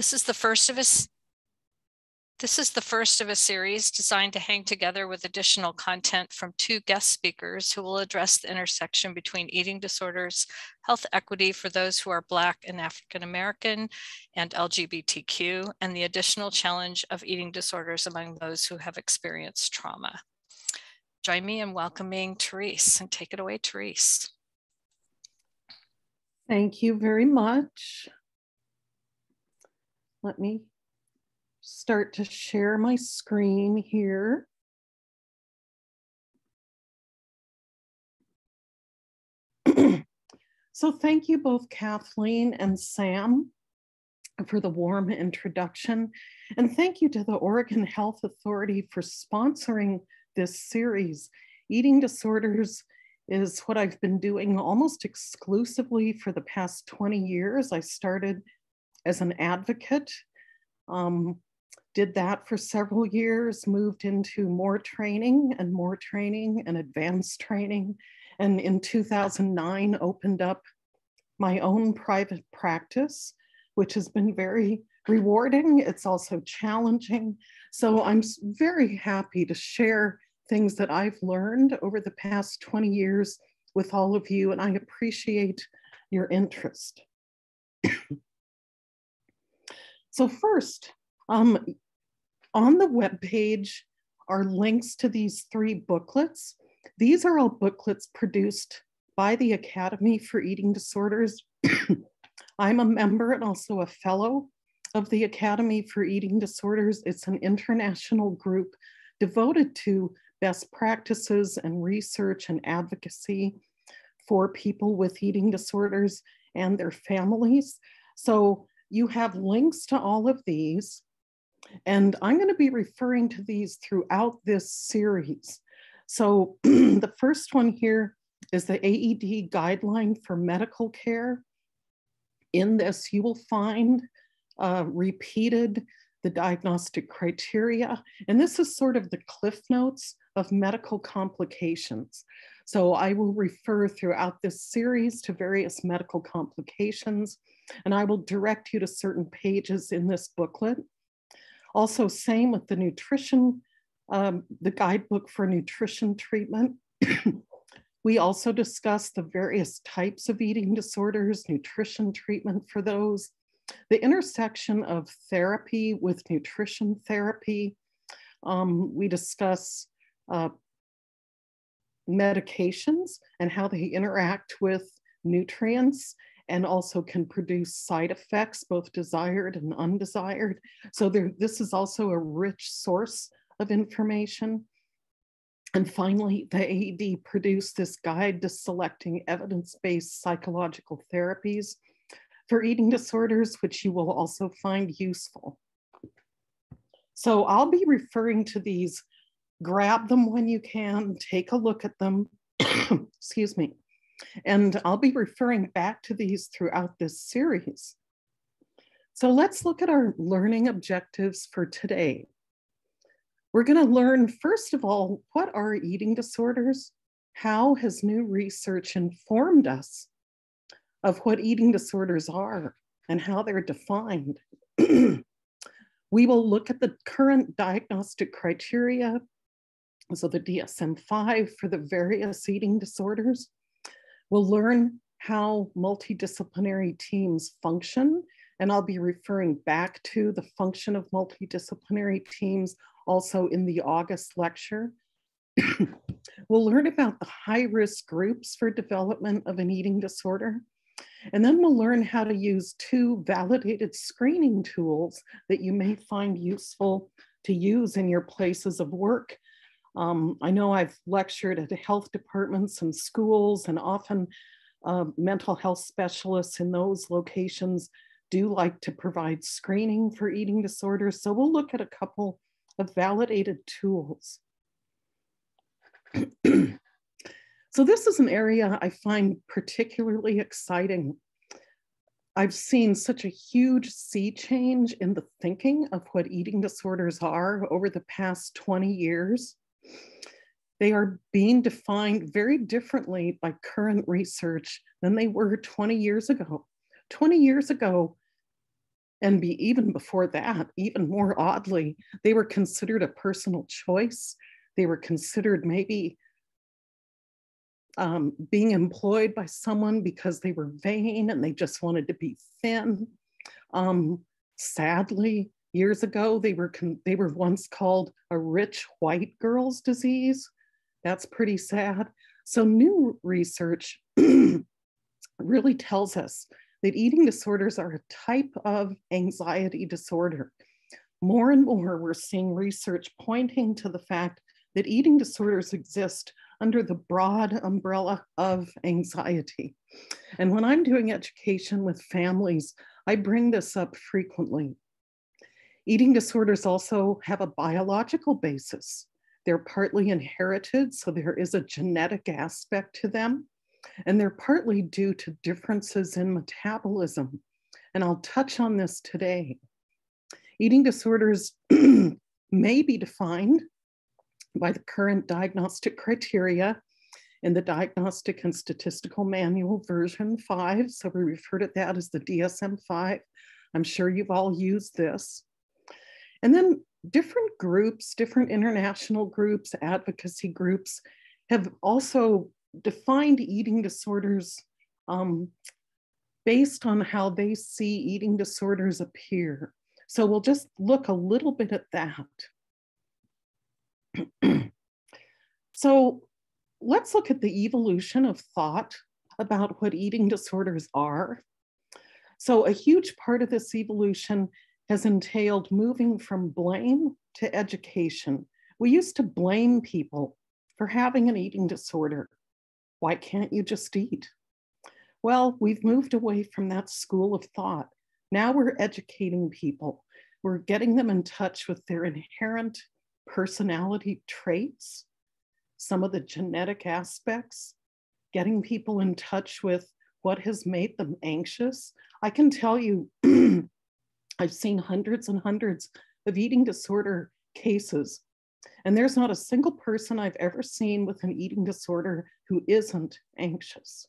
This is the first of us. This is the first of a series designed to hang together with additional content from two guest speakers who will address the intersection between eating disorders, health equity for those who are Black and African American and LGBTQ, and the additional challenge of eating disorders among those who have experienced trauma. Join me in welcoming Therese and take it away, Therese. Thank you very much. Let me start to share my screen here. so thank you both Kathleen and Sam for the warm introduction. And thank you to the Oregon Health Authority for sponsoring this series. Eating disorders is what I've been doing almost exclusively for the past 20 years. I started as an advocate. Um, did that for several years, moved into more training and more training and advanced training. And in 2009, opened up my own private practice, which has been very rewarding. It's also challenging. So I'm very happy to share things that I've learned over the past 20 years with all of you, and I appreciate your interest. So first, um, on the web page are links to these three booklets. These are all booklets produced by the Academy for Eating Disorders. I'm a member and also a fellow of the Academy for Eating Disorders. It's an international group devoted to best practices and research and advocacy for people with eating disorders and their families. So you have links to all of these. And I'm going to be referring to these throughout this series. So the first one here is the AED guideline for medical care. In this, you will find uh, repeated the diagnostic criteria. And this is sort of the cliff notes of medical complications. So I will refer throughout this series to various medical complications and I will direct you to certain pages in this booklet. Also, same with the nutrition, um, the guidebook for nutrition treatment. we also discuss the various types of eating disorders, nutrition treatment for those, the intersection of therapy with nutrition therapy. Um, we discuss uh, medications and how they interact with nutrients and also can produce side effects, both desired and undesired. So there, this is also a rich source of information. And finally, the AED produced this guide to selecting evidence-based psychological therapies for eating disorders, which you will also find useful. So I'll be referring to these, grab them when you can, take a look at them, excuse me, and I'll be referring back to these throughout this series. So let's look at our learning objectives for today. We're gonna learn, first of all, what are eating disorders? How has new research informed us of what eating disorders are and how they're defined? we will look at the current diagnostic criteria, so the DSM-5 for the various eating disorders. We'll learn how multidisciplinary teams function, and I'll be referring back to the function of multidisciplinary teams also in the August lecture. we'll learn about the high risk groups for development of an eating disorder. And then we'll learn how to use two validated screening tools that you may find useful to use in your places of work um, I know I've lectured at health departments and schools, and often uh, mental health specialists in those locations do like to provide screening for eating disorders. So we'll look at a couple of validated tools. so this is an area I find particularly exciting. I've seen such a huge sea change in the thinking of what eating disorders are over the past 20 years. They are being defined very differently by current research than they were 20 years ago. 20 years ago, And be even before that, even more oddly, they were considered a personal choice. They were considered maybe um, being employed by someone because they were vain and they just wanted to be thin. Um, sadly, years ago, they were, they were once called a rich white girl's disease. That's pretty sad. So new research really tells us that eating disorders are a type of anxiety disorder. More and more, we're seeing research pointing to the fact that eating disorders exist under the broad umbrella of anxiety. And when I'm doing education with families, I bring this up frequently. Eating disorders also have a biological basis. They're partly inherited, so there is a genetic aspect to them, and they're partly due to differences in metabolism. And I'll touch on this today. Eating disorders may be defined by the current diagnostic criteria in the Diagnostic and Statistical Manual version 5. So we refer to that as the DSM 5. I'm sure you've all used this. And then different groups, different international groups, advocacy groups have also defined eating disorders um, based on how they see eating disorders appear. So we'll just look a little bit at that. so let's look at the evolution of thought about what eating disorders are. So a huge part of this evolution has entailed moving from blame to education. We used to blame people for having an eating disorder. Why can't you just eat? Well, we've moved away from that school of thought. Now we're educating people. We're getting them in touch with their inherent personality traits, some of the genetic aspects, getting people in touch with what has made them anxious. I can tell you, I've seen hundreds and hundreds of eating disorder cases, and there's not a single person I've ever seen with an eating disorder who isn't anxious.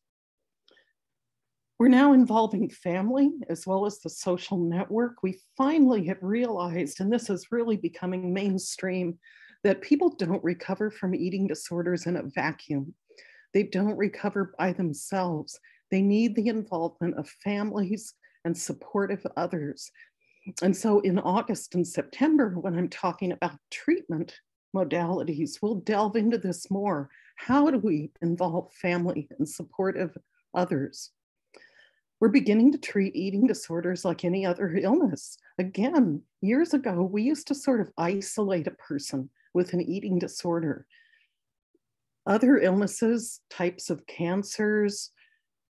We're now involving family as well as the social network. We finally have realized, and this is really becoming mainstream, that people don't recover from eating disorders in a vacuum. They don't recover by themselves. They need the involvement of families and supportive others. And so in August and September, when I'm talking about treatment modalities, we'll delve into this more. How do we involve family and supportive others? We're beginning to treat eating disorders like any other illness. Again, years ago, we used to sort of isolate a person with an eating disorder. Other illnesses, types of cancers,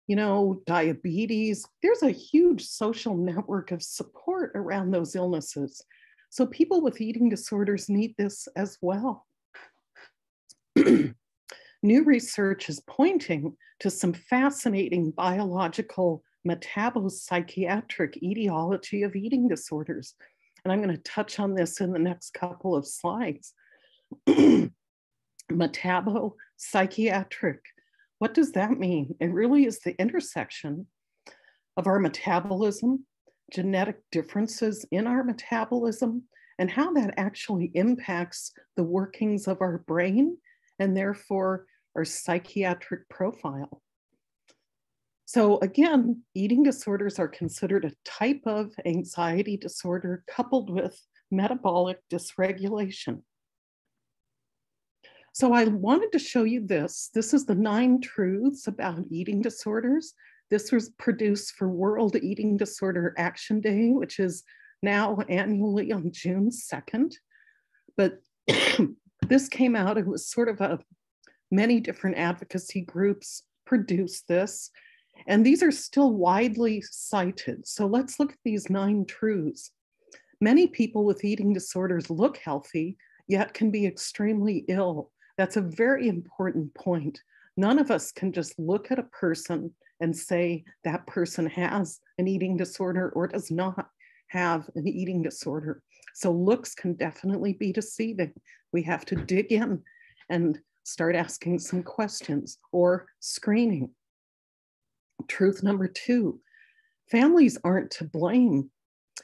you know, diabetes, there's a huge social network of support around those illnesses. So people with eating disorders need this as well. New research is pointing to some fascinating biological metabopsychiatric etiology of eating disorders. And I'm going to touch on this in the next couple of slides. Metabopsychiatric. What does that mean? It really is the intersection of our metabolism, genetic differences in our metabolism, and how that actually impacts the workings of our brain and therefore our psychiatric profile. So again, eating disorders are considered a type of anxiety disorder coupled with metabolic dysregulation. So I wanted to show you this. This is the nine truths about eating disorders. This was produced for World Eating Disorder Action Day, which is now annually on June 2nd. But this came out, it was sort of a, many different advocacy groups produced this. And these are still widely cited. So let's look at these nine truths. Many people with eating disorders look healthy, yet can be extremely ill. That's a very important point. None of us can just look at a person and say that person has an eating disorder or does not have an eating disorder. So looks can definitely be deceiving. We have to dig in and start asking some questions or screening. Truth number two families aren't to blame.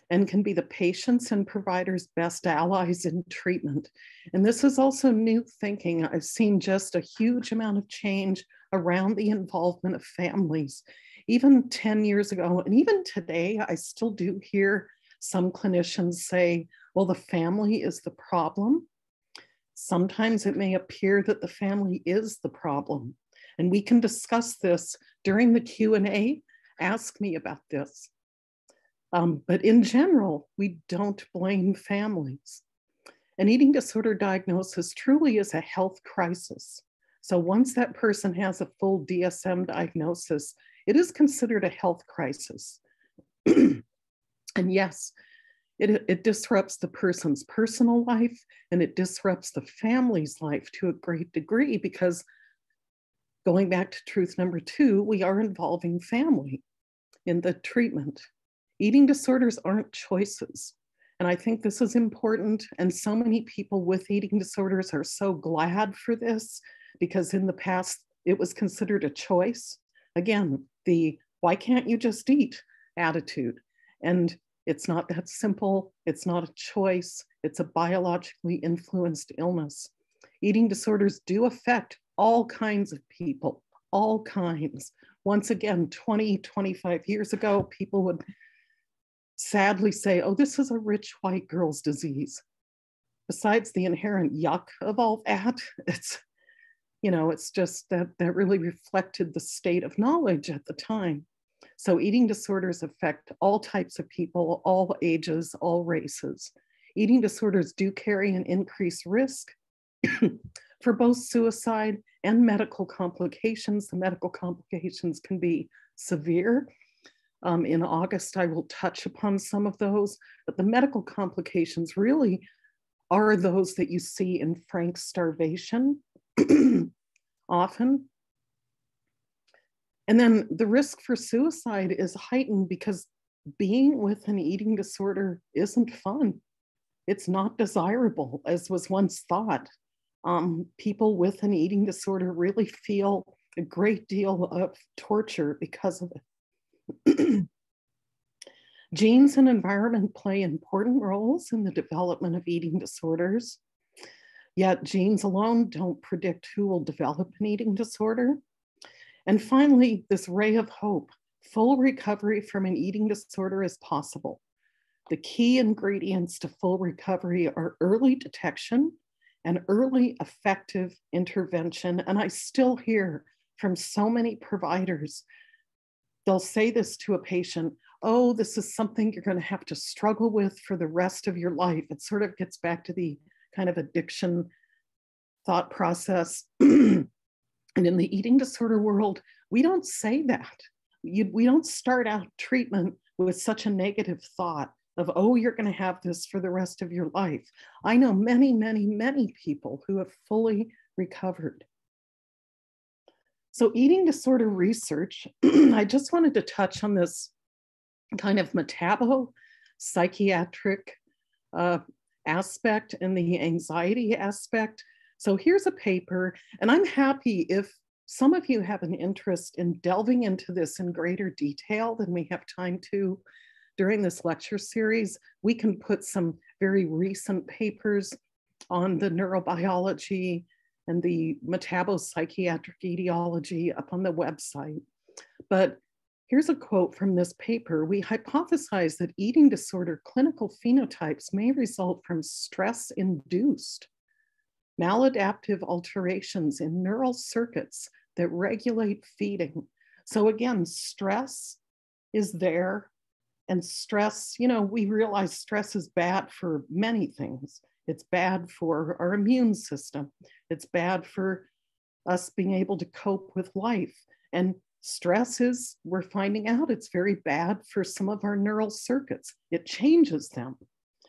And can be the patients and providers' best allies in treatment. And this is also new thinking. I've seen just a huge amount of change around the involvement of families. Even 10 years ago, and even today, I still do hear some clinicians say, well, the family is the problem. Sometimes it may appear that the family is the problem. And we can discuss this during the Q&A. Ask me about this. Um, but in general, we don't blame families. An eating disorder diagnosis truly is a health crisis. So once that person has a full DSM diagnosis, it is considered a health crisis. and yes, it, it disrupts the person's personal life and it disrupts the family's life to a great degree because going back to truth number two, we are involving family in the treatment. Eating disorders aren't choices. And I think this is important. And so many people with eating disorders are so glad for this because in the past it was considered a choice. Again, the why can't you just eat attitude. And it's not that simple. It's not a choice. It's a biologically influenced illness. Eating disorders do affect all kinds of people, all kinds. Once again, 20, 25 years ago, people would sadly say, oh, this is a rich white girl's disease. Besides the inherent yuck of all that, it's, you know, it's just that that really reflected the state of knowledge at the time. So eating disorders affect all types of people, all ages, all races. Eating disorders do carry an increased risk for both suicide and medical complications. The medical complications can be severe um, in August, I will touch upon some of those, but the medical complications really are those that you see in frank starvation often. And then the risk for suicide is heightened because being with an eating disorder isn't fun. It's not desirable, as was once thought. Um, people with an eating disorder really feel a great deal of torture because of it. Genes and environment play important roles in the development of eating disorders, yet genes alone don't predict who will develop an eating disorder. And finally, this ray of hope, full recovery from an eating disorder is possible. The key ingredients to full recovery are early detection and early effective intervention. And I still hear from so many providers they'll say this to a patient oh, this is something you're going to have to struggle with for the rest of your life. It sort of gets back to the kind of addiction thought process. and in the eating disorder world, we don't say that. You, we don't start out treatment with such a negative thought of, oh, you're going to have this for the rest of your life. I know many, many, many people who have fully recovered. So, eating disorder research, I just wanted to touch on this kind of metabo psychiatric uh, aspect and the anxiety aspect. So, here's a paper, and I'm happy if some of you have an interest in delving into this in greater detail than we have time to during this lecture series. We can put some very recent papers on the neurobiology and the metabo-psychiatric etiology up on the website. But here's a quote from this paper. We hypothesize that eating disorder clinical phenotypes may result from stress-induced maladaptive alterations in neural circuits that regulate feeding. So again, stress is there and stress, you know, we realize stress is bad for many things. It's bad for our immune system. It's bad for us being able to cope with life. And stress is, we're finding out it's very bad for some of our neural circuits. It changes them.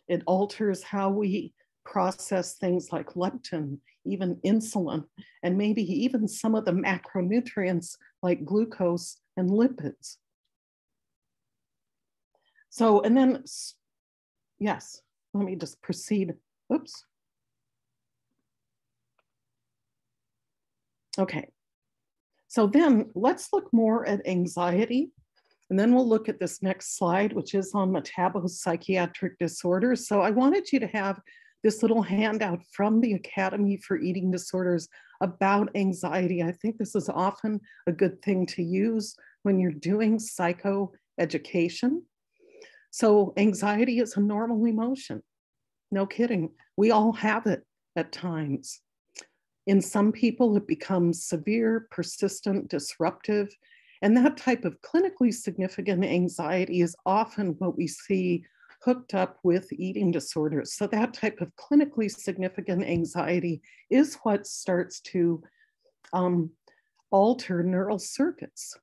It alters how we process things like leptin, even insulin, and maybe even some of the macronutrients like glucose and lipids. So, and then, yes, let me just proceed Oops. Okay, so then let's look more at anxiety And then we'll look at this next slide, which is on metabopsychiatric disorders. So I wanted you to have this little handout from the Academy for Eating Disorders about anxiety. I think this is often a good thing to use when you're doing psychoeducation. So anxiety is a normal emotion. No kidding. We all have it at times. In some people, it becomes severe, persistent, disruptive, and that type of clinically significant anxiety is often what we see hooked up with eating disorders. So, that type of clinically significant anxiety is what starts to um, alter neural circuits.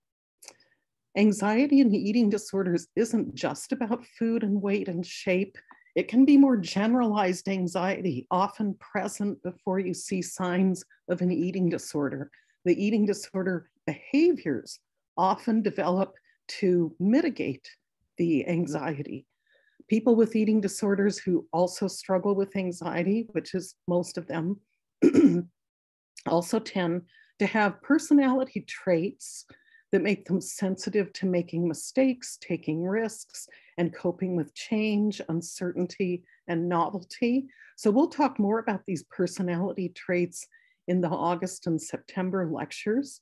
Anxiety and eating disorders isn't just about food and weight and shape. It can be more generalized anxiety, often present before you see signs of an eating disorder. The eating disorder behaviors often develop to mitigate the anxiety. People with eating disorders who also struggle with anxiety, which is most of them, also tend to have personality traits that make them sensitive to making mistakes, taking risks, and coping with change, uncertainty, and novelty. So we'll talk more about these personality traits in the August and September lectures.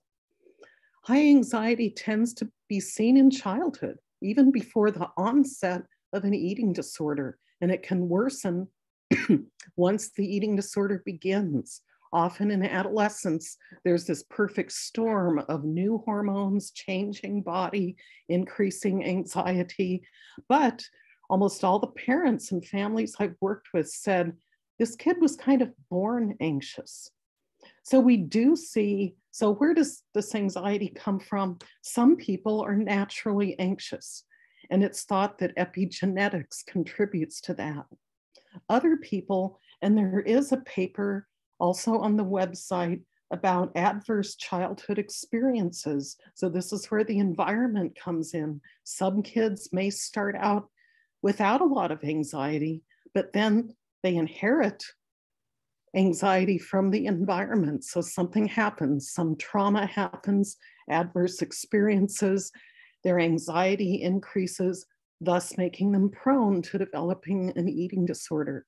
High anxiety tends to be seen in childhood, even before the onset of an eating disorder, and it can worsen once the eating disorder begins. Often in adolescence, there's this perfect storm of new hormones, changing body, increasing anxiety. But almost all the parents and families I've worked with said this kid was kind of born anxious. So we do see so, where does this anxiety come from? Some people are naturally anxious, and it's thought that epigenetics contributes to that. Other people, and there is a paper also on the website about adverse childhood experiences. So, this is where the environment comes in. Some kids may start out without a lot of anxiety, but then they inherit anxiety from the environment. So something happens, some trauma happens, adverse experiences, their anxiety increases, thus making them prone to developing an eating disorder.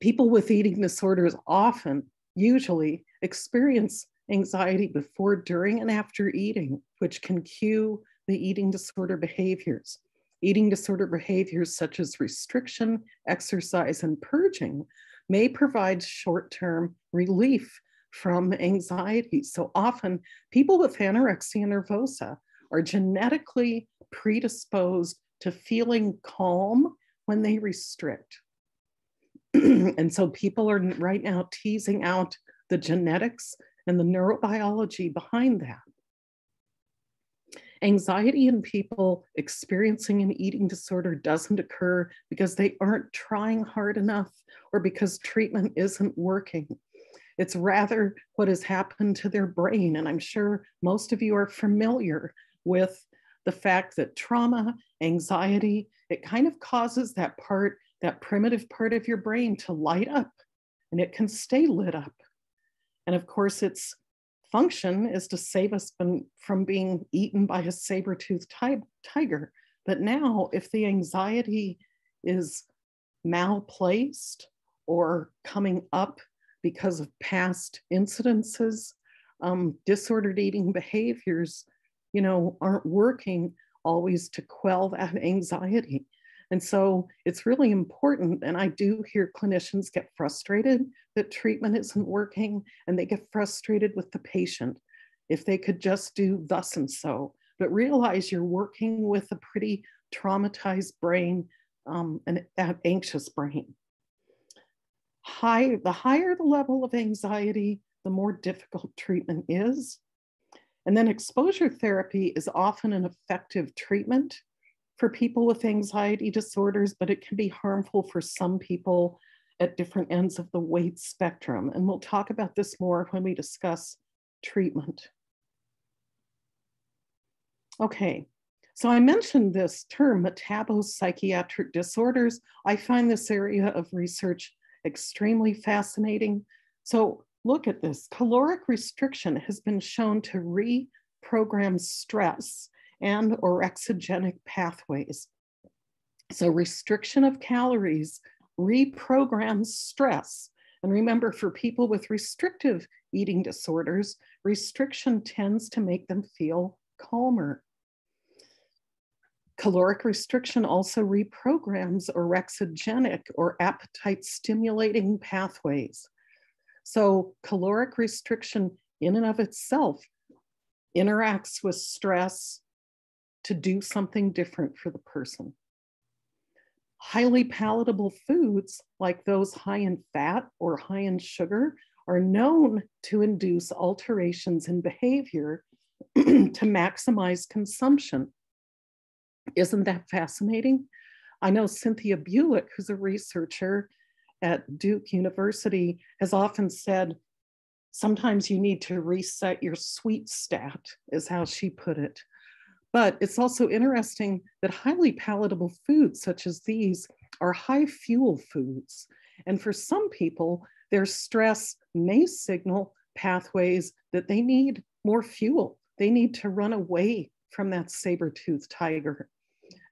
People with eating disorders often, usually, experience anxiety before, during, and after eating, which can cue the eating disorder behaviors. Eating disorder behaviors such as restriction, exercise, and purging may provide short term relief from anxiety. So often, people with anorexia nervosa are genetically predisposed to feeling calm when they restrict. and so people are right now teasing out the genetics and the neurobiology behind that. Anxiety in people experiencing an eating disorder doesn't occur because they aren't trying hard enough or because treatment isn't working. It's rather what has happened to their brain. And I'm sure most of you are familiar with the fact that trauma, anxiety, it kind of causes that part, that primitive part of your brain to light up and it can stay lit up. And of course, it's function is to save us from, from being eaten by a saber-toothed tiger. But now, if the anxiety is malplaced or coming up because of past incidences, um, disordered eating behaviors, you know, aren't working always to quell that anxiety. And so it's really important. And I do hear clinicians get frustrated that treatment isn't working and they get frustrated with the patient if they could just do thus and so. But realize you're working with a pretty traumatized brain um, an anxious brain. High, the higher the level of anxiety, the more difficult treatment is. And then exposure therapy is often an effective treatment for people with anxiety disorders, but it can be harmful for some people at different ends of the weight spectrum. And we'll talk about this more when we discuss treatment. Okay, so I mentioned this term, metabopsychiatric disorders. I find this area of research extremely fascinating. So look at this. Caloric restriction has been shown to reprogram stress and orexigenic pathways. So restriction of calories reprograms stress. And remember, for people with restrictive eating disorders, restriction tends to make them feel calmer. Caloric restriction also reprograms orexigenic or appetite stimulating pathways. So, caloric restriction in and of itself interacts with stress to do something different for the person. Highly palatable foods, like those high in fat or high in sugar, are known to induce alterations in behavior to maximize consumption. Isn't that fascinating? I know Cynthia Bulik, who's a researcher at Duke University, has often said sometimes you need to reset your sweet stat, is how she put it. But it's also interesting that highly palatable foods, such as these, are high fuel foods. And for some people, their stress may signal pathways that they need more fuel. They need to run away from that saber-toothed tiger.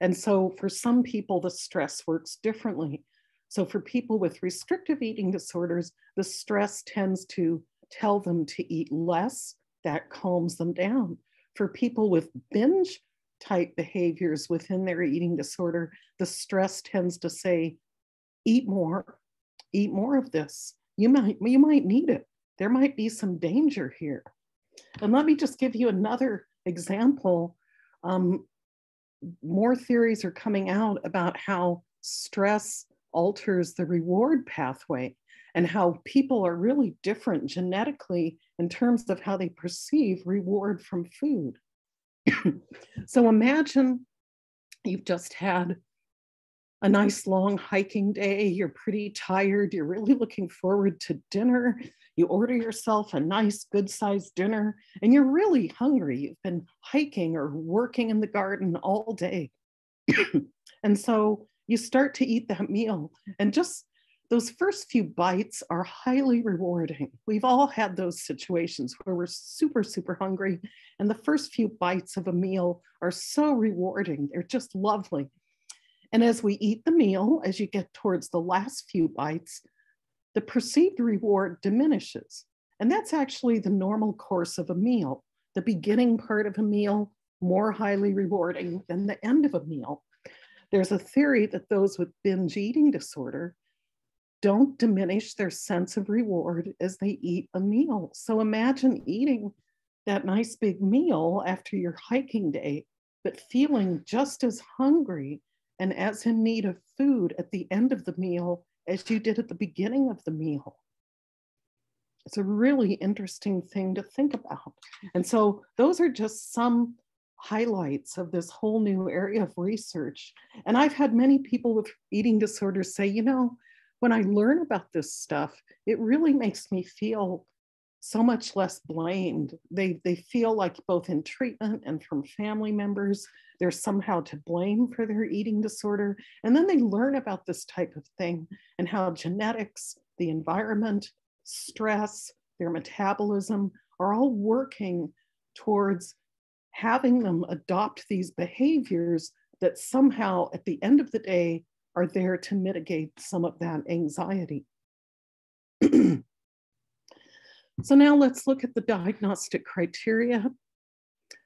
And so for some people, the stress works differently. So for people with restrictive eating disorders, the stress tends to tell them to eat less. That calms them down. For people with binge type behaviors within their eating disorder, the stress tends to say, eat more, eat more of this. You might, you might need it. There might be some danger here. And let me just give you another example. Um, more theories are coming out about how stress alters the reward pathway and how people are really different genetically in terms of how they perceive reward from food. so imagine you've just had a nice long hiking day, you're pretty tired, you're really looking forward to dinner, you order yourself a nice, good sized dinner, and you're really hungry. You've been hiking or working in the garden all day. and so you start to eat that meal, and just those first few bites are highly rewarding. We've all had those situations where we're super, super hungry, and the first few bites of a meal are so rewarding. They're just lovely. And as we eat the meal, as you get towards the last few bites, the perceived reward diminishes. And that's actually the normal course of a meal. The beginning part of a meal, more highly rewarding than the end of a meal. There's a theory that those with binge eating disorder don't diminish their sense of reward as they eat a meal. So imagine eating that nice big meal after your hiking day, but feeling just as hungry and as in need of food at the end of the meal as you did at the beginning of the meal. It's a really interesting thing to think about. And so those are just some highlights of this whole new area of research. And I've had many people with eating disorders say, you know, when I learn about this stuff, it really makes me feel so much less blamed. They, they feel like both in treatment and from family members, they're somehow to blame for their eating disorder. And then they learn about this type of thing and how genetics, the environment, stress, their metabolism are all working towards having them adopt these behaviors that somehow at the end of the day are there to mitigate some of that anxiety. So now let's look at the diagnostic criteria.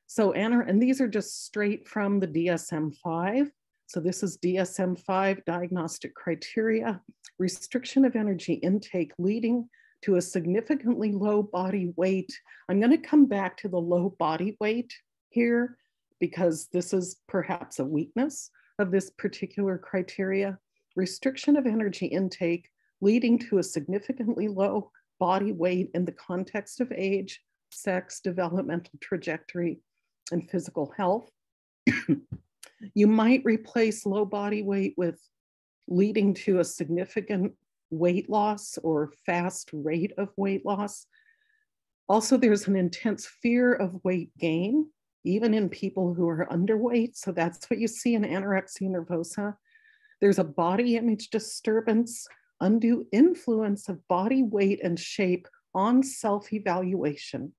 So Anna, and these are just straight from the DSM-5. So this is DSM-5 diagnostic criteria, restriction of energy intake leading to a significantly low body weight. I'm gonna come back to the low body weight here because this is perhaps a weakness of this particular criteria. Restriction of energy intake leading to a significantly low body weight in the context of age, sex, developmental trajectory, and physical health. you might replace low body weight with leading to a significant weight loss or fast rate of weight loss. Also, there's an intense fear of weight gain, even in people who are underweight. So that's what you see in anorexia nervosa. There's a body image disturbance undue influence of body weight and shape on self evaluation.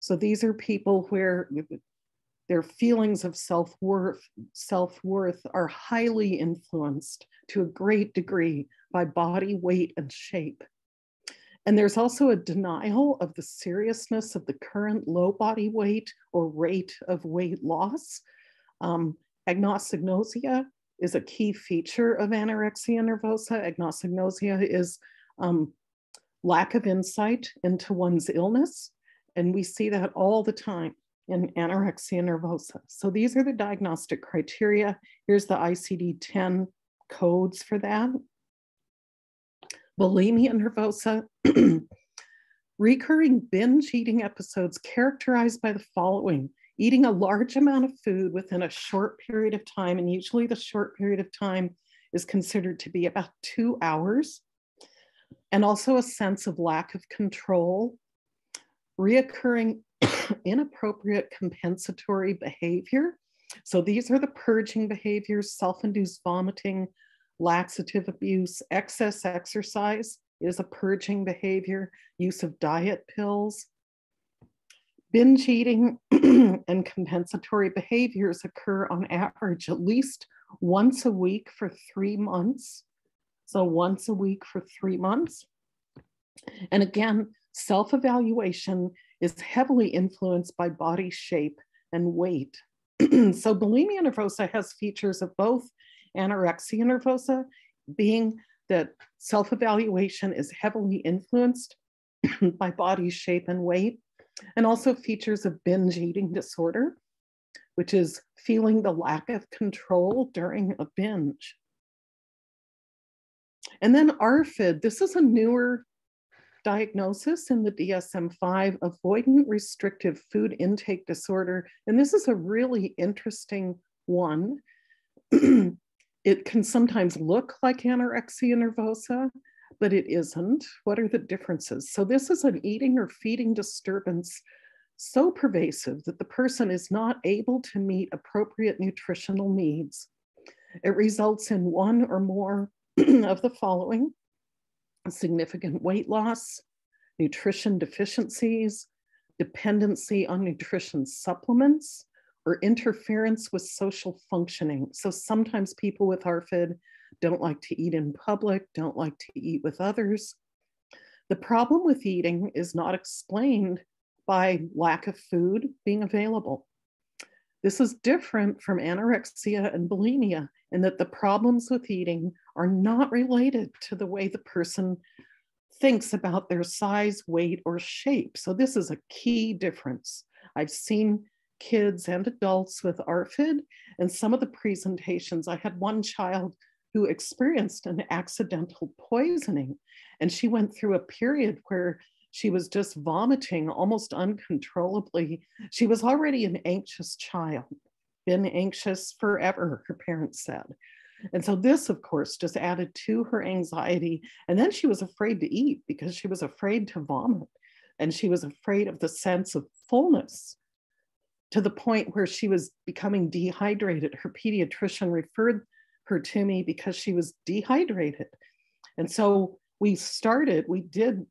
So these are people where their feelings of self-worth self-worth are highly influenced to a great degree by body weight and shape. And there's also a denial of the seriousness of the current low body weight or rate of weight loss. Um, agnosognosia is a key feature of anorexia nervosa. Agnosognosia is um, lack of insight into one's illness. And we see that all the time in anorexia nervosa. So these are the diagnostic criteria. Here's the ICD-10 codes for that. Bulimia nervosa, recurring binge eating episodes characterized by the following, eating a large amount of food within a short period of time, and usually the short period of time is considered to be about two hours, and also a sense of lack of control, reoccurring inappropriate compensatory behavior. So these are the purging behaviors, self-induced vomiting, laxative abuse, excess exercise is a purging behavior, use of diet pills. Binge eating and compensatory behaviors occur on average at least once a week for three months. So once a week for three months. And again, self-evaluation is heavily influenced by body shape and weight. so bulimia nervosa has features of both anorexia nervosa, being that self-evaluation is heavily influenced by body shape and weight, and also features of binge eating disorder, which is feeling the lack of control during a binge. And then ARFID, this is a newer diagnosis in the DSM-5, avoidant restrictive food intake disorder. And this is a really interesting one. it can sometimes look like anorexia nervosa, but it isn't. What are the differences? So this is an eating or feeding disturbance so pervasive that the person is not able to meet appropriate nutritional needs. It results in one or more of the following significant weight loss, nutrition deficiencies, dependency on nutrition supplements, or interference with social functioning. So sometimes people with ARFID don't like to eat in public, don't like to eat with others. The problem with eating is not explained by lack of food being available. This is different from anorexia and bulimia in that the problems with eating are not related to the way the person thinks about their size, weight, or shape. So this is a key difference. I've seen kids and adults with ARFID and some of the presentations. I had one child who experienced an accidental poisoning and she went through a period where she was just vomiting almost uncontrollably. She was already an anxious child, been anxious forever, her parents said. And so this, of course, just added to her anxiety. And then she was afraid to eat because she was afraid to vomit. And she was afraid of the sense of fullness to the point where she was becoming dehydrated. Her pediatrician referred her to me because she was dehydrated. And so we started, we did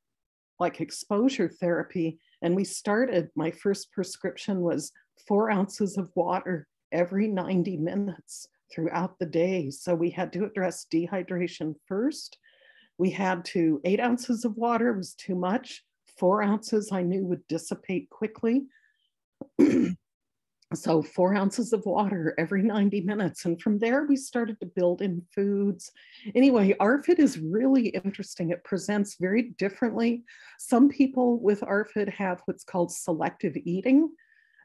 like exposure therapy. And we started, my first prescription was four ounces of water every 90 minutes throughout the day. So we had to address dehydration first. We had to, eight ounces of water was too much. Four ounces I knew would dissipate quickly. So four ounces of water every 90 minutes. And from there, we started to build in foods. Anyway, ARFID is really interesting. It presents very differently. Some people with ARFID have what's called selective eating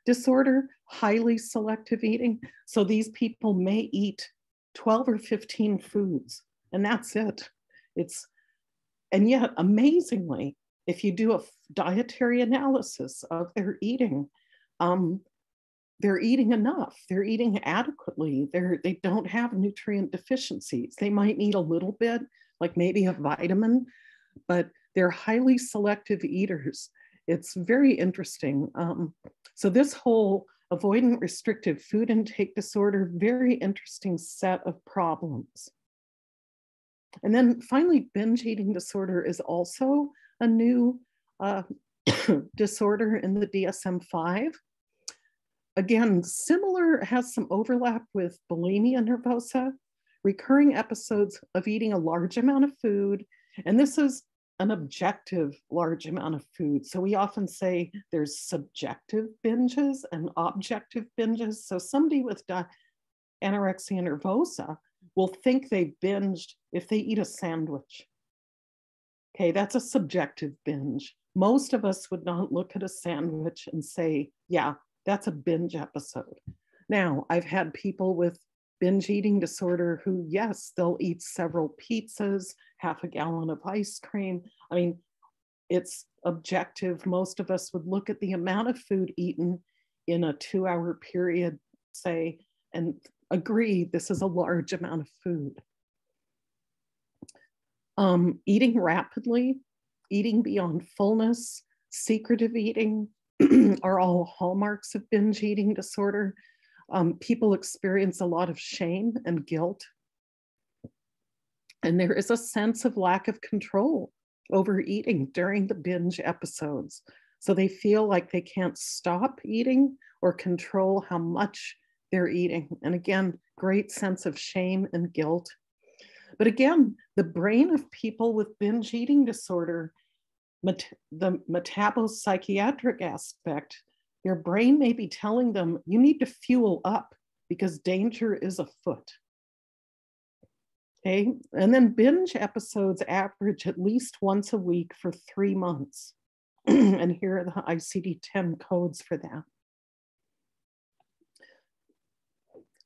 disorder, highly selective eating. So these people may eat 12 or 15 foods, and that's it. It's, and yet amazingly, if you do a dietary analysis of their eating, um, they're eating enough they're eating adequately they're they don't have nutrient deficiencies. They might need a little bit like maybe a vitamin but they're highly selective eaters. It's very interesting um, so this whole avoidant restrictive food intake disorder very interesting set of problems. And then finally binge eating disorder is also a new uh, disorder in the DSM 5. Again, similar, has some overlap with bulimia nervosa, recurring episodes of eating a large amount of food. And this is an objective large amount of food. So we often say there's subjective binges and objective binges. So somebody with anorexia nervosa will think they binged if they eat a sandwich. Okay, that's a subjective binge. Most of us would not look at a sandwich and say, yeah, that's a binge episode. Now, I've had people with binge eating disorder who, yes, they'll eat several pizzas, half a gallon of ice cream. I mean, it's objective. Most of us would look at the amount of food eaten in a two hour period, say, and agree this is a large amount of food. Um, eating rapidly, eating beyond fullness, secretive eating are all hallmarks of binge eating disorder. Um, people experience a lot of shame and guilt. And there is a sense of lack of control over eating during the binge episodes. So they feel like they can't stop eating or control how much they're eating. And again, great sense of shame and guilt. But again, the brain of people with binge eating disorder, met- the metabopsychiatric aspect your brain may be telling them you need to fuel up because danger is afoot. Okay, and then binge episodes average at least once a week for three months. and here are the ICD 10 codes for that.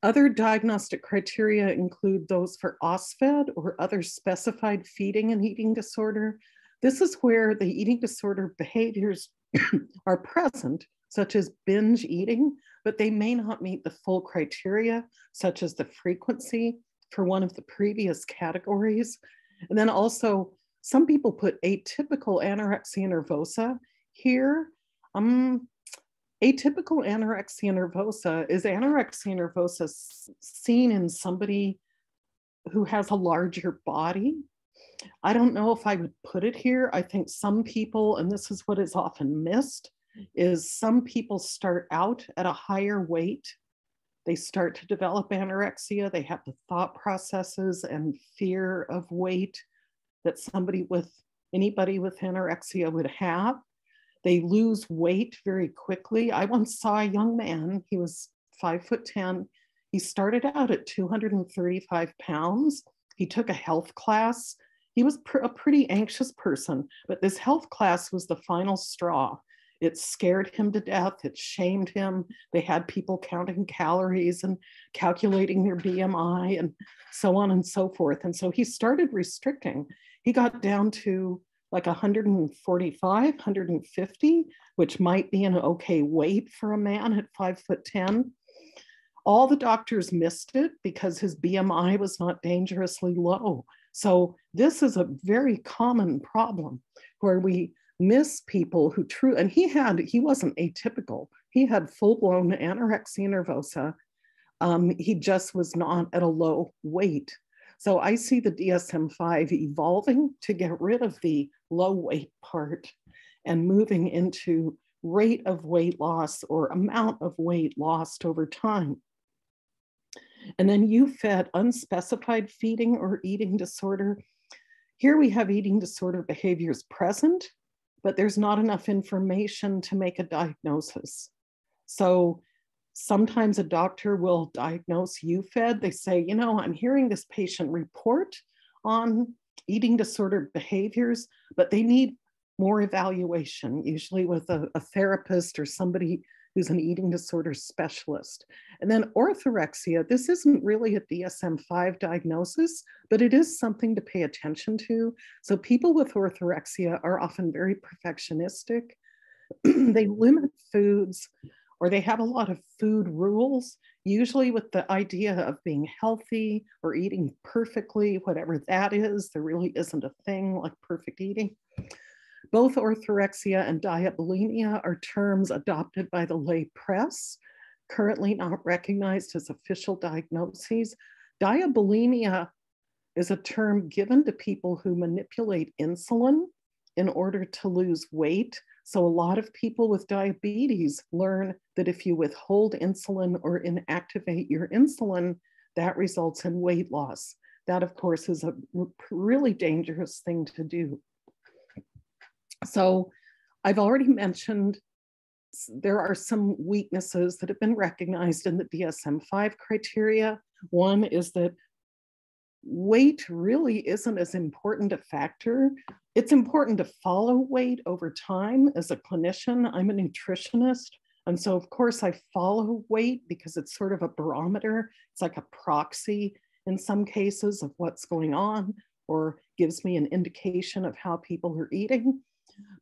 Other diagnostic criteria include those for OSFED or other specified feeding and eating disorder. This is where the eating disorder behaviors are present, such as binge eating, but they may not meet the full criteria, such as the frequency for one of the previous categories. And then also, some people put atypical anorexia nervosa here. Um, atypical anorexia nervosa is anorexia nervosa seen in somebody who has a larger body. I don't know if I would put it here. I think some people, and this is what is often missed, is some people start out at a higher weight. They start to develop anorexia. They have the thought processes and fear of weight that somebody with anybody with anorexia would have. They lose weight very quickly. I once saw a young man, he was five foot 10. He started out at 235 pounds. He took a health class. He was pr- a pretty anxious person, but this health class was the final straw. It scared him to death. It shamed him. They had people counting calories and calculating their BMI and so on and so forth. And so he started restricting. He got down to like 145, 150, which might be an okay weight for a man at five foot 10. All the doctors missed it because his BMI was not dangerously low. So this is a very common problem where we miss people who true and he had he wasn't atypical. He had full-blown anorexia nervosa. Um, he just was not at a low weight. So i see the dsm-5 evolving to get rid of the low weight part and moving into rate of weight loss or amount of weight lost over time and then UFED, unspecified feeding or eating disorder. Here we have eating disorder behaviors present, but there's not enough information to make a diagnosis. So sometimes a doctor will diagnose UFED. They say, you know, I'm hearing this patient report on eating disorder behaviors, but they need more evaluation, usually with a, a therapist or somebody who's an eating disorder specialist. And then orthorexia, this isn't really a DSM 5 diagnosis, but it is something to pay attention to. So people with orthorexia are often very perfectionistic. they limit foods or they have a lot of food rules, usually with the idea of being healthy or eating perfectly, whatever that is. There really isn't a thing like perfect eating. Both orthorexia and diabulimia are terms adopted by the lay press, currently not recognized as official diagnoses. Diabulimia is a term given to people who manipulate insulin in order to lose weight. So a lot of people with diabetes learn that if you withhold insulin or inactivate your insulin, that results in weight loss. That, of course, is a really dangerous thing to do. So I've already mentioned there are some weaknesses that have been recognized in the DSM-5 criteria. One is that weight really isn't as important a factor. It's important to follow weight over time as a clinician. I'm a nutritionist. And so, of course, I follow weight because it's sort of a barometer. It's like a proxy in some cases of what's going on or gives me an indication of how people are eating.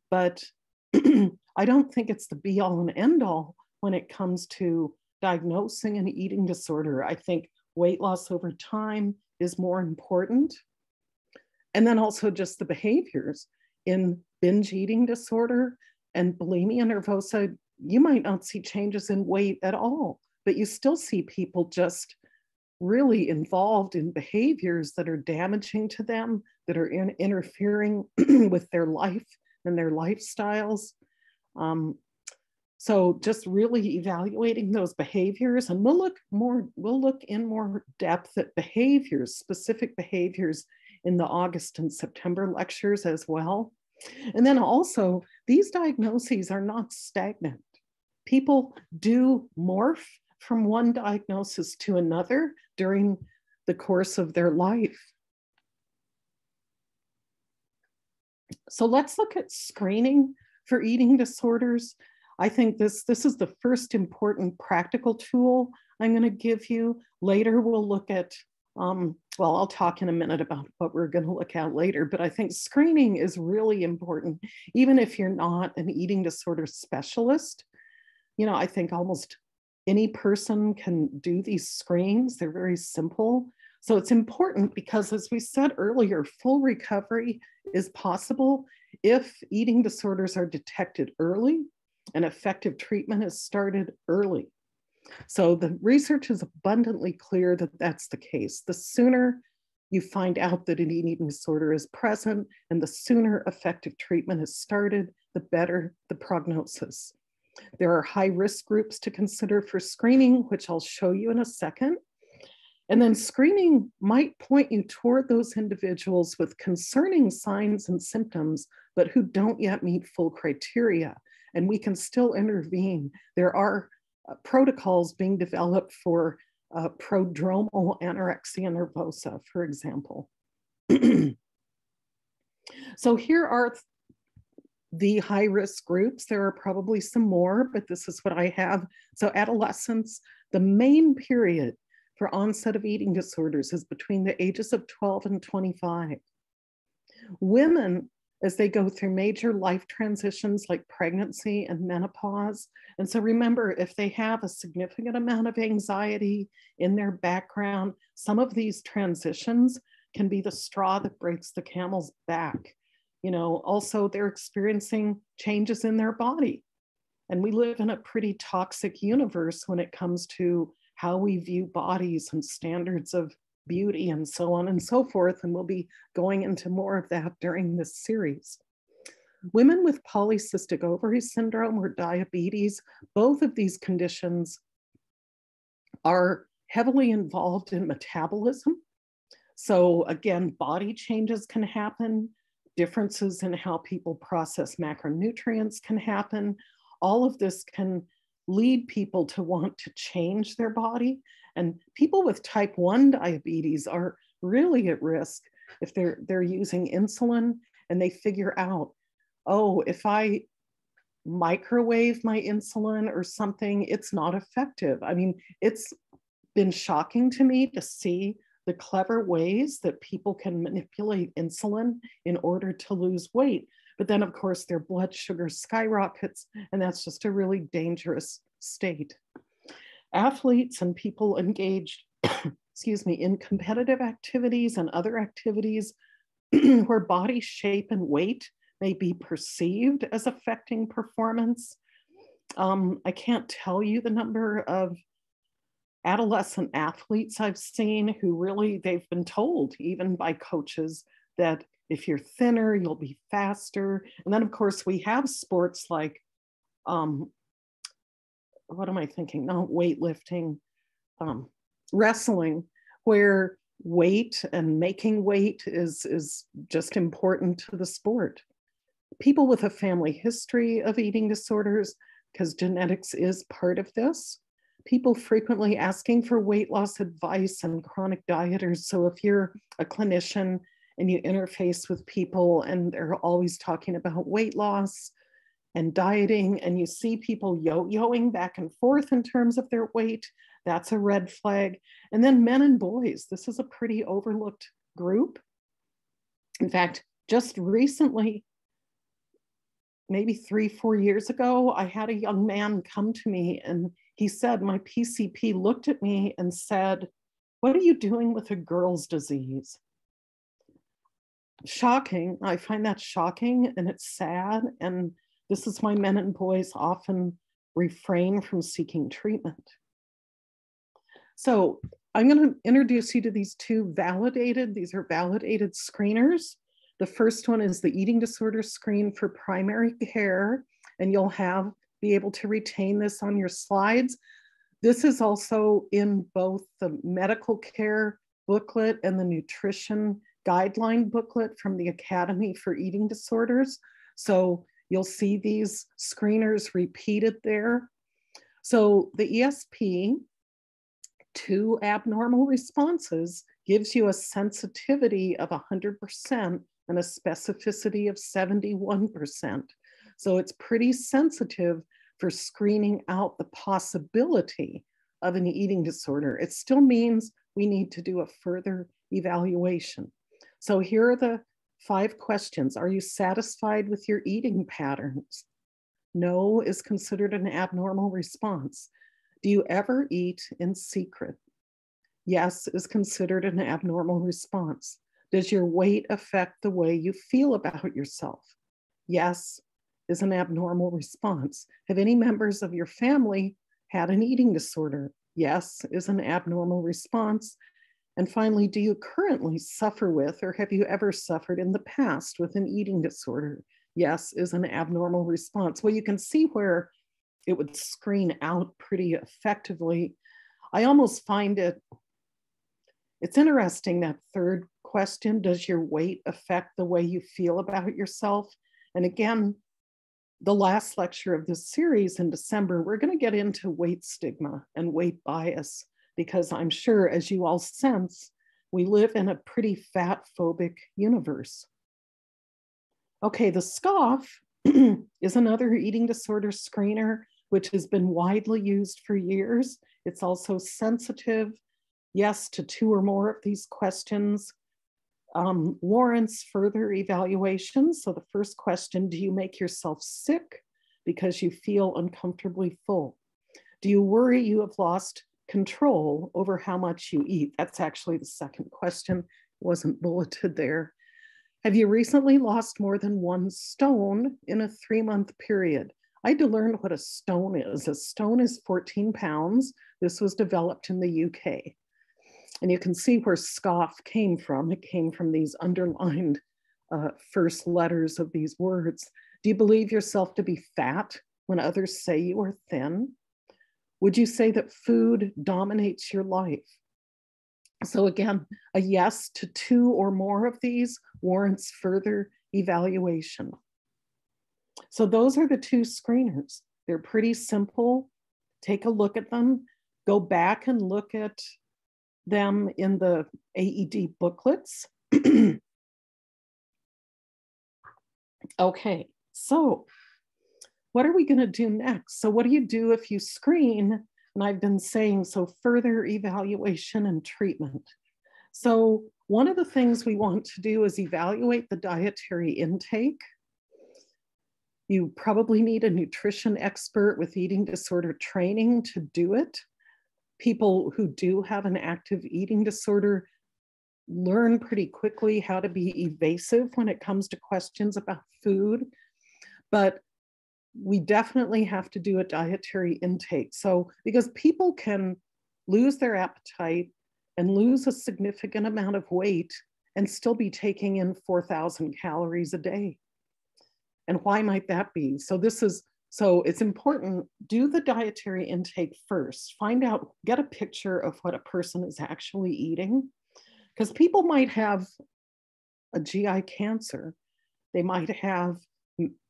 But I don't think it's the be all and end all when it comes to diagnosing an eating disorder. I think weight loss over time is more important. And then also just the behaviors in binge eating disorder and bulimia nervosa, you might not see changes in weight at all, but you still see people just really involved in behaviors that are damaging to them, that are in, interfering with their life and their lifestyles. Um, so just really evaluating those behaviors and we'll look more, we'll look in more depth at behaviors, specific behaviors in the August and September lectures as well. And then also these diagnoses are not stagnant. People do morph from one diagnosis to another during the course of their life. So let's look at screening for eating disorders. I think this, this is the first important practical tool I'm going to give you. Later, we'll look at, um, well, I'll talk in a minute about what we're going to look at later, but I think screening is really important, even if you're not an eating disorder specialist. You know, I think almost any person can do these screens. They're very simple. So it's important because, as we said earlier, full recovery is possible if eating disorders are detected early and effective treatment is started early. So the research is abundantly clear that that's the case. The sooner you find out that an eating disorder is present and the sooner effective treatment is started, the better the prognosis. There are high risk groups to consider for screening, which I'll show you in a second. And then screening might point you toward those individuals with concerning signs and symptoms, but who don't yet meet full criteria and we can still intervene. There are uh, protocols being developed for uh, prodromal anorexia nervosa, for example. so here are the high risk groups. There are probably some more, but this is what I have. So adolescence, the main period for onset of eating disorders is between the ages of 12 and 25. Women as they go through major life transitions like pregnancy and menopause. And so remember, if they have a significant amount of anxiety in their background, some of these transitions can be the straw that breaks the camel's back. You know, also they're experiencing changes in their body. And we live in a pretty toxic universe when it comes to how we view bodies and standards of beauty and so on and so forth. And we'll be going into more of that during this series. Women with polycystic ovary syndrome or diabetes, both of these conditions are heavily involved in metabolism. So again, body changes can happen, differences in how people process macronutrients can happen. All of this can lead people to want to change their body. And people with type 1 diabetes are really at risk if they're they're using insulin and they figure out, oh, if I microwave my insulin or something, it's not effective. I mean, it's been shocking to me to see the clever ways that people can manipulate insulin in order to lose weight. But then, of course, their blood sugar skyrockets, and that's just a really dangerous state. Athletes and people engaged, excuse me, in competitive activities and other activities where body shape and weight may be perceived as affecting performance. Um, I can't tell you the number of adolescent athletes I've seen who really, they've been told, even by coaches, that If you're thinner, you'll be faster. And then, of course, we have sports like, um, what am I thinking? No, weightlifting, um, wrestling, where weight and making weight is, is just important to the sport. People with a family history of eating disorders, because genetics is part of this. People frequently asking for weight loss advice and chronic dieters. So if you're a clinician and you interface with people and they're always talking about weight loss and dieting, and you see people yo yoing back and forth in terms of their weight, that's a red flag. And then men and boys, this is a pretty overlooked group. In fact, just recently, maybe three, four years ago, I had a young man come to me and he said, My PCP looked at me and said, What are you doing with a girl's disease? Shocking. I find that shocking and it's sad. And this is why men and boys often refrain from seeking treatment. So I'm going to introduce you to these two validated, these are validated screeners. The first one is the eating disorder screen for primary care, and you'll have be able to retain this on your slides. This is also in both the medical care booklet and the nutrition guideline booklet from the Academy for Eating Disorders. So you'll see these screeners repeated there. So the ESP two abnormal responses gives you a sensitivity of 100% and a specificity of 71%. So it's pretty sensitive for screening out the possibility of an eating disorder. It still means we need to do a further evaluation. So here are the five questions. Are you satisfied with your eating patterns? No is considered an abnormal response. Do you ever eat in secret? Yes is considered an abnormal response. Does your weight affect the way you feel about yourself? Yes is an abnormal response. Have any members of your family had an eating disorder? Yes is an abnormal response. And finally, do you currently suffer with or have you ever suffered in the past with an eating disorder? Yes is an abnormal response. Well, you can see where it would screen out pretty effectively. I almost find it, it's interesting that third question, does your weight affect the way you feel about yourself? And again, the last lecture of this series in December, we're gonna get into weight stigma and weight bias, because I'm sure as you all sense, we live in a pretty fat phobic universe. Okay, the SCOFF is another eating disorder screener which has been widely used for years. It's also sensitive, yes, to two or more of these questions. Um, warrants further evaluation. So the first question, do you make yourself sick because you feel uncomfortably full? Do you worry you have lost control over how much you eat? That's actually the second question, wasn't bulleted there. Have you recently lost more than one stone in a three month period? I had to learn what a stone is. A stone is 14 pounds. This was developed in the UK. And you can see where scoff came from. It came from these underlined uh, first letters of these words. Do you believe yourself to be fat when others say you are thin? Would you say that food dominates your life? So, again, a yes to two or more of these warrants further evaluation. So those are the two screeners. They're pretty simple. Take a look at them. Go back and look at them in the AED booklets. okay, so what are we going to do next? So, what do you do if you screen? And I've been saying so further evaluation and treatment. So, one of the things we want to do is evaluate the dietary intake you probably need a nutrition expert with eating disorder training to do it. People who do have an active eating disorder learn pretty quickly how to be evasive when it comes to questions about food. But we definitely have to do a dietary intake. So, because people can lose their appetite and lose a significant amount of weight and still be taking in 4,000 calories a day. And why might that be? So this is, so it's important, do the dietary intake first. Find out, get a picture of what a person is actually eating. Because people might have a GI cancer. They might have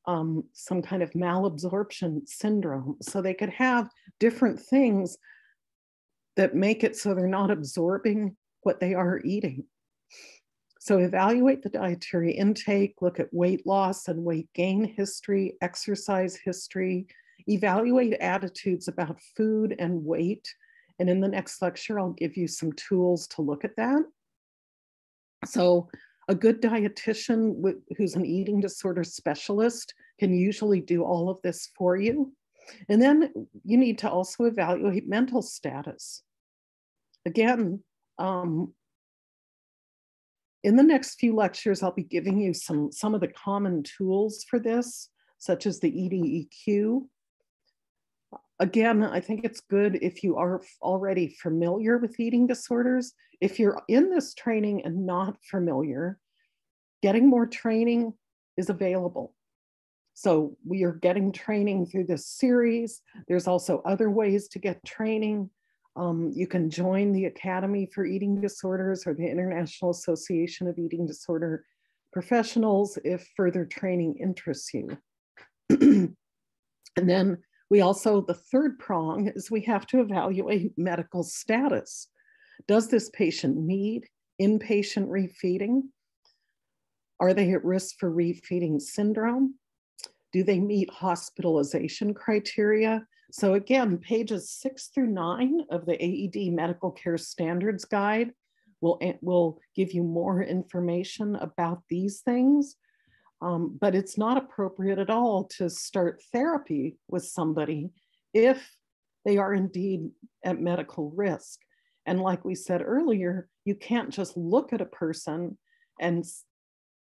um, some kind of malabsorption syndrome. So they could have different things that make it so they're not absorbing what they are eating. So evaluate the dietary intake, look at weight loss and weight gain history, exercise history, evaluate attitudes about food and weight. And in the next lecture, I'll give you some tools to look at that. So a good dietitian who's an eating disorder specialist can usually do all of this for you. And then you need to also evaluate mental status. Again, um, in the next few lectures, I'll be giving you some, some of the common tools for this, such as the EDEQ. Again, I think it's good if you are already familiar with eating disorders. If you're in this training and not familiar, getting more training is available. So we are getting training through this series. There's also other ways to get training. Um, you can join the Academy for Eating Disorders or the International Association of Eating Disorder Professionals if further training interests you. and then we also, the third prong is we have to evaluate medical status. Does this patient need inpatient refeeding? Are they at risk for refeeding syndrome? Do they meet hospitalization criteria? So again, pages six through nine of the AED Medical Care Standards Guide will, will give you more information about these things. Um, but it's not appropriate at all to start therapy with somebody if they are indeed at medical risk. And like we said earlier, you can't just look at a person and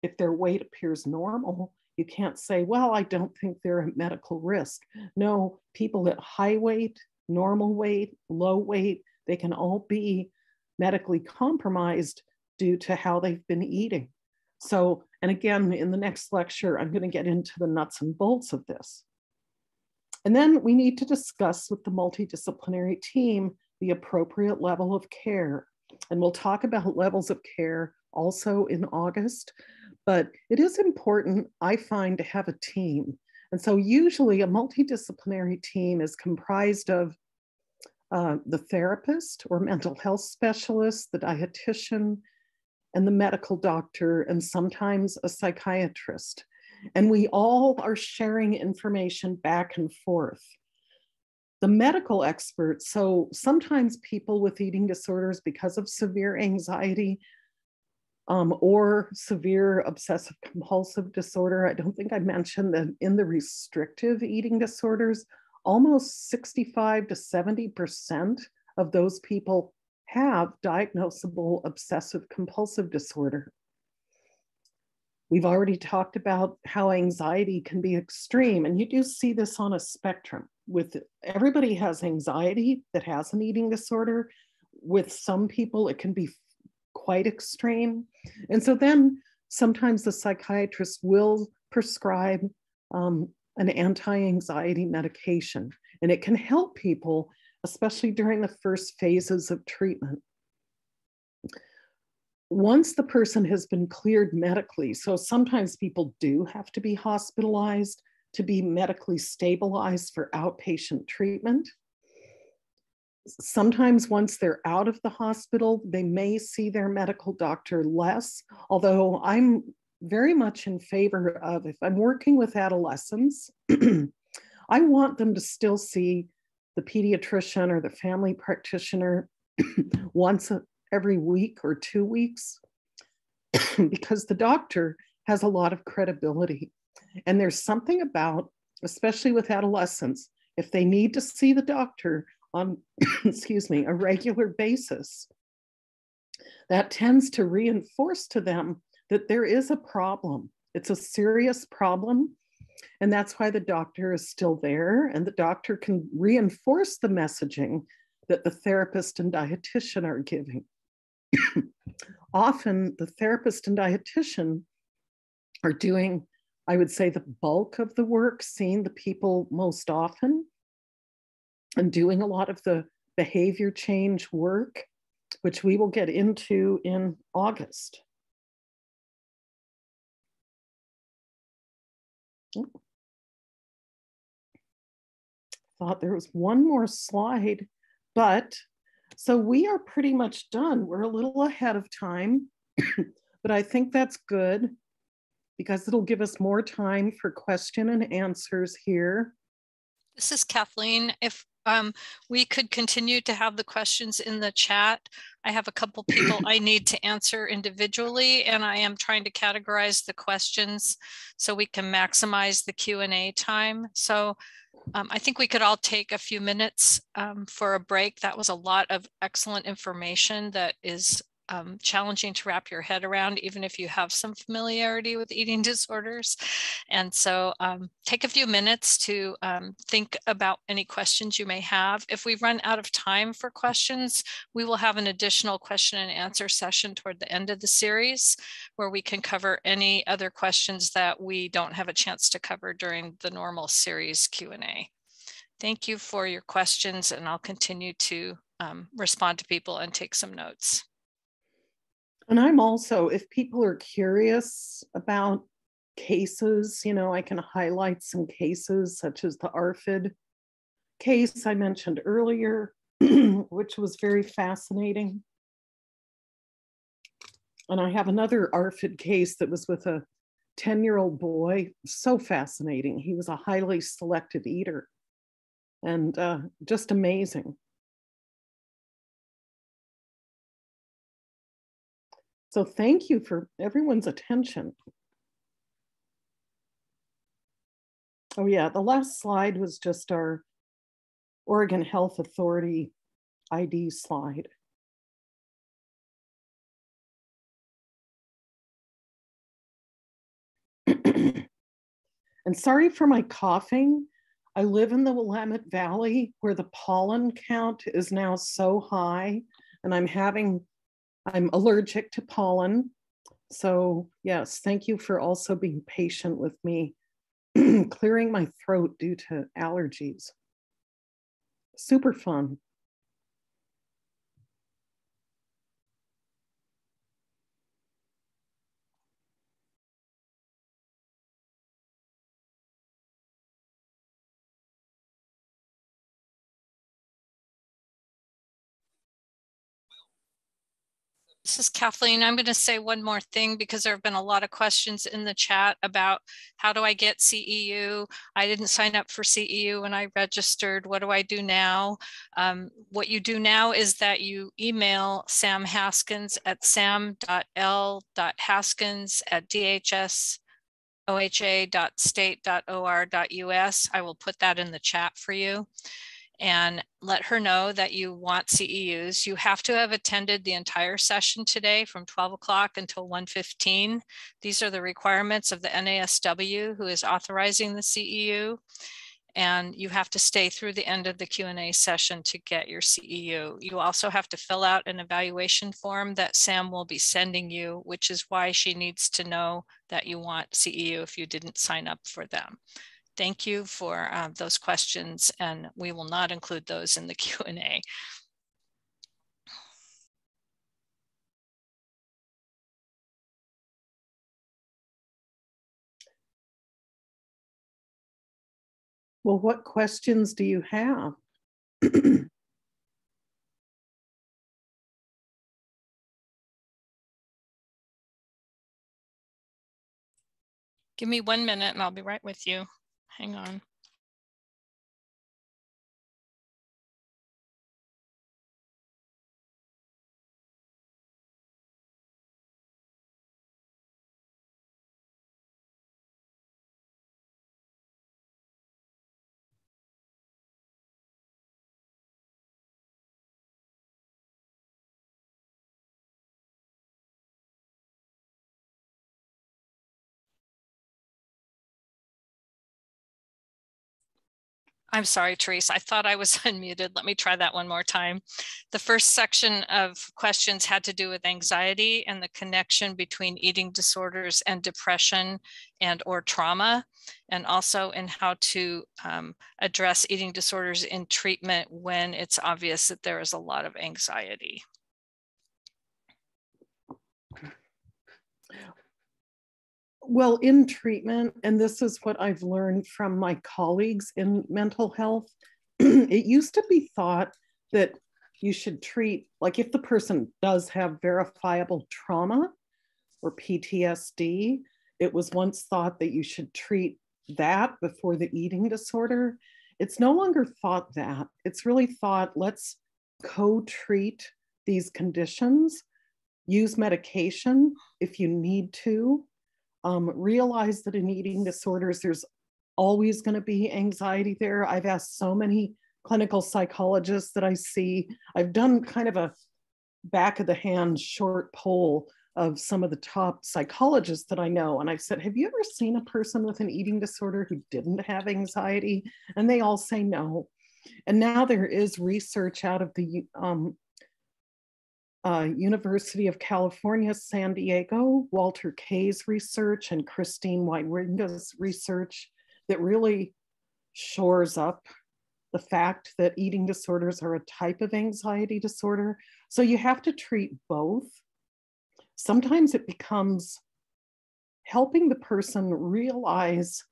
if their weight appears normal, you can't say, well, I don't think they're at medical risk. No, people at high weight, normal weight, low weight, they can all be medically compromised due to how they've been eating. So, and again, in the next lecture, I'm going to get into the nuts and bolts of this. And then we need to discuss with the multidisciplinary team the appropriate level of care. And we'll talk about levels of care also in August. But it is important, I find, to have a team. And so usually a multidisciplinary team is comprised of uh, the therapist or mental health specialist, the dietitian, and the medical doctor, and sometimes a psychiatrist. And we all are sharing information back and forth. The medical experts, so sometimes people with eating disorders, because of severe anxiety, um, or severe obsessive compulsive disorder. I don't think I mentioned that in the restrictive eating disorders, almost 65 to 70% of those people have diagnosable obsessive compulsive disorder. We've already talked about how anxiety can be extreme, and you do see this on a spectrum. With everybody has anxiety that has an eating disorder. With some people, it can be quite extreme. And so then sometimes the psychiatrist will prescribe um, an anti anxiety medication, and it can help people, especially during the first phases of treatment. Once the person has been cleared medically, so sometimes people do have to be hospitalized to be medically stabilized for outpatient treatment sometimes once they're out of the hospital, they may see their medical doctor less, although I'm very much in favor of if I'm working with adolescents, I want them to still see the pediatrician or the family practitioner once every week or two weeks because the doctor has a lot of credibility. And there's something about, especially with adolescents, if they need to see the doctor, on, excuse me, a regular basis, that tends to reinforce to them that there is a problem. It's a serious problem. And that's why the doctor is still there. And the doctor can reinforce the messaging that the therapist and dietitian are giving. often the therapist and dietitian are doing, I would say, the bulk of the work, seeing the people most often and doing a lot of the behavior change work, which we will get into in August. Thought there was one more slide, but so we are pretty much done. We're a little ahead of time, but I think that's good because it'll give us more time for question and answers here. This is Kathleen. If um, we could continue to have the questions in the chat. I have a couple people I need to answer individually, and I am trying to categorize the questions so we can maximize the Q&A time. So um, I think we could all take a few minutes um, for a break. That was a lot of excellent information that is um, challenging to wrap your head around, even if you have some familiarity with eating disorders. And so um, take a few minutes to um, think about any questions you may have. If we run out of time for questions, we will have an additional question and answer session toward the end of the series where we can cover any other questions that we don't have a chance to cover during the normal series Q&A. Thank you for your questions and I'll continue to um, respond to people and take some notes. And I'm also, if people are curious about cases, you know, I can highlight some cases such as the ARFID case I mentioned earlier, which was very fascinating. And I have another ARFID case that was with a 10 year old boy. So fascinating. He was a highly selective eater and uh, just amazing. So thank you for everyone's attention. Oh yeah, the last slide was just our Oregon Health Authority ID slide. and sorry for my coughing. I live in the Willamette Valley where the pollen count is now so high and I'm having I'm allergic to pollen. So, yes, thank you for also being patient with me clearing my throat due to allergies. Super fun. This is Kathleen. I'm going to say one more thing because there have been a lot of questions in the chat about how do I get CEU? I didn't sign up for CEU when I registered. What do I do now? Um, what you do now is that you email Sam Haskins at sam.l.haskins at dhs. I will put that in the chat for you and let her know that you want CEUs. You have to have attended the entire session today from 12 o'clock until 1.15. These are the requirements of the NASW who is authorizing the CEU. And you have to stay through the end of the Q&A session to get your CEU. You also have to fill out an evaluation form that Sam will be sending you, which is why she needs to know that you want CEU if you didn't sign up for them. Thank you for uh, those questions, and we will not include those in the Q&A. Well, what questions do you have? Give me one minute and I'll be right with you. Hang on. I'm sorry, Therese. I thought I was unmuted. Let me try that one more time. The first section of questions had to do with anxiety and the connection between eating disorders and depression and or trauma, and also in how to um, address eating disorders in treatment when it's obvious that there is a lot of anxiety. Well, in treatment, and this is what I've learned from my colleagues in mental health, it used to be thought that you should treat, like if the person does have verifiable trauma or PTSD, it was once thought that you should treat that before the eating disorder. It's no longer thought that. It's really thought let's co treat these conditions, use medication if you need to, um, realize that in eating disorders, there's always going to be anxiety there. I've asked so many clinical psychologists that I see. I've done kind of a back of the hand short poll of some of the top psychologists that I know. And I've said, Have you ever seen a person with an eating disorder who didn't have anxiety? And they all say no. And now there is research out of the um, uh, University of California, San Diego, Walter Kaye's research and Christine Wierenga's research that really shores up the fact that eating disorders are a type of anxiety disorder. So you have to treat both. Sometimes it becomes helping the person realize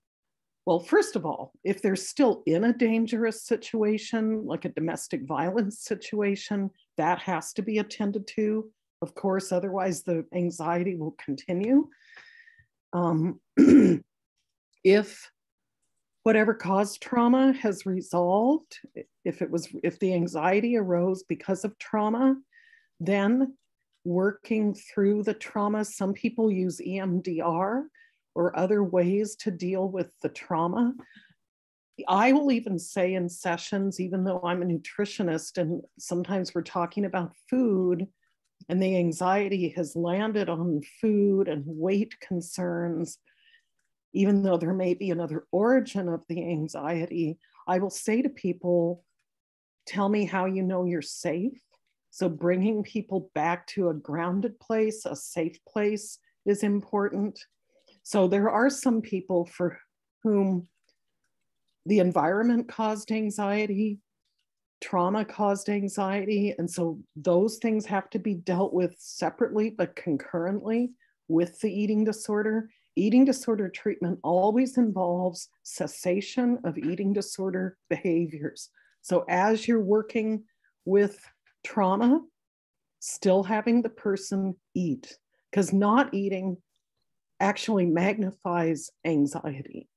well, first of all, if they're still in a dangerous situation, like a domestic violence situation, that has to be attended to, of course, otherwise the anxiety will continue. Um, if whatever caused trauma has resolved, if it was, if the anxiety arose because of trauma, then working through the trauma, some people use EMDR or other ways to deal with the trauma. I will even say in sessions, even though I'm a nutritionist and sometimes we're talking about food and the anxiety has landed on food and weight concerns, even though there may be another origin of the anxiety, I will say to people, tell me how you know you're safe. So bringing people back to a grounded place, a safe place is important. So there are some people for whom the environment caused anxiety, trauma caused anxiety. And so those things have to be dealt with separately, but concurrently with the eating disorder. Eating disorder treatment always involves cessation of eating disorder behaviors. So as you're working with trauma, still having the person eat, because not eating actually magnifies anxiety.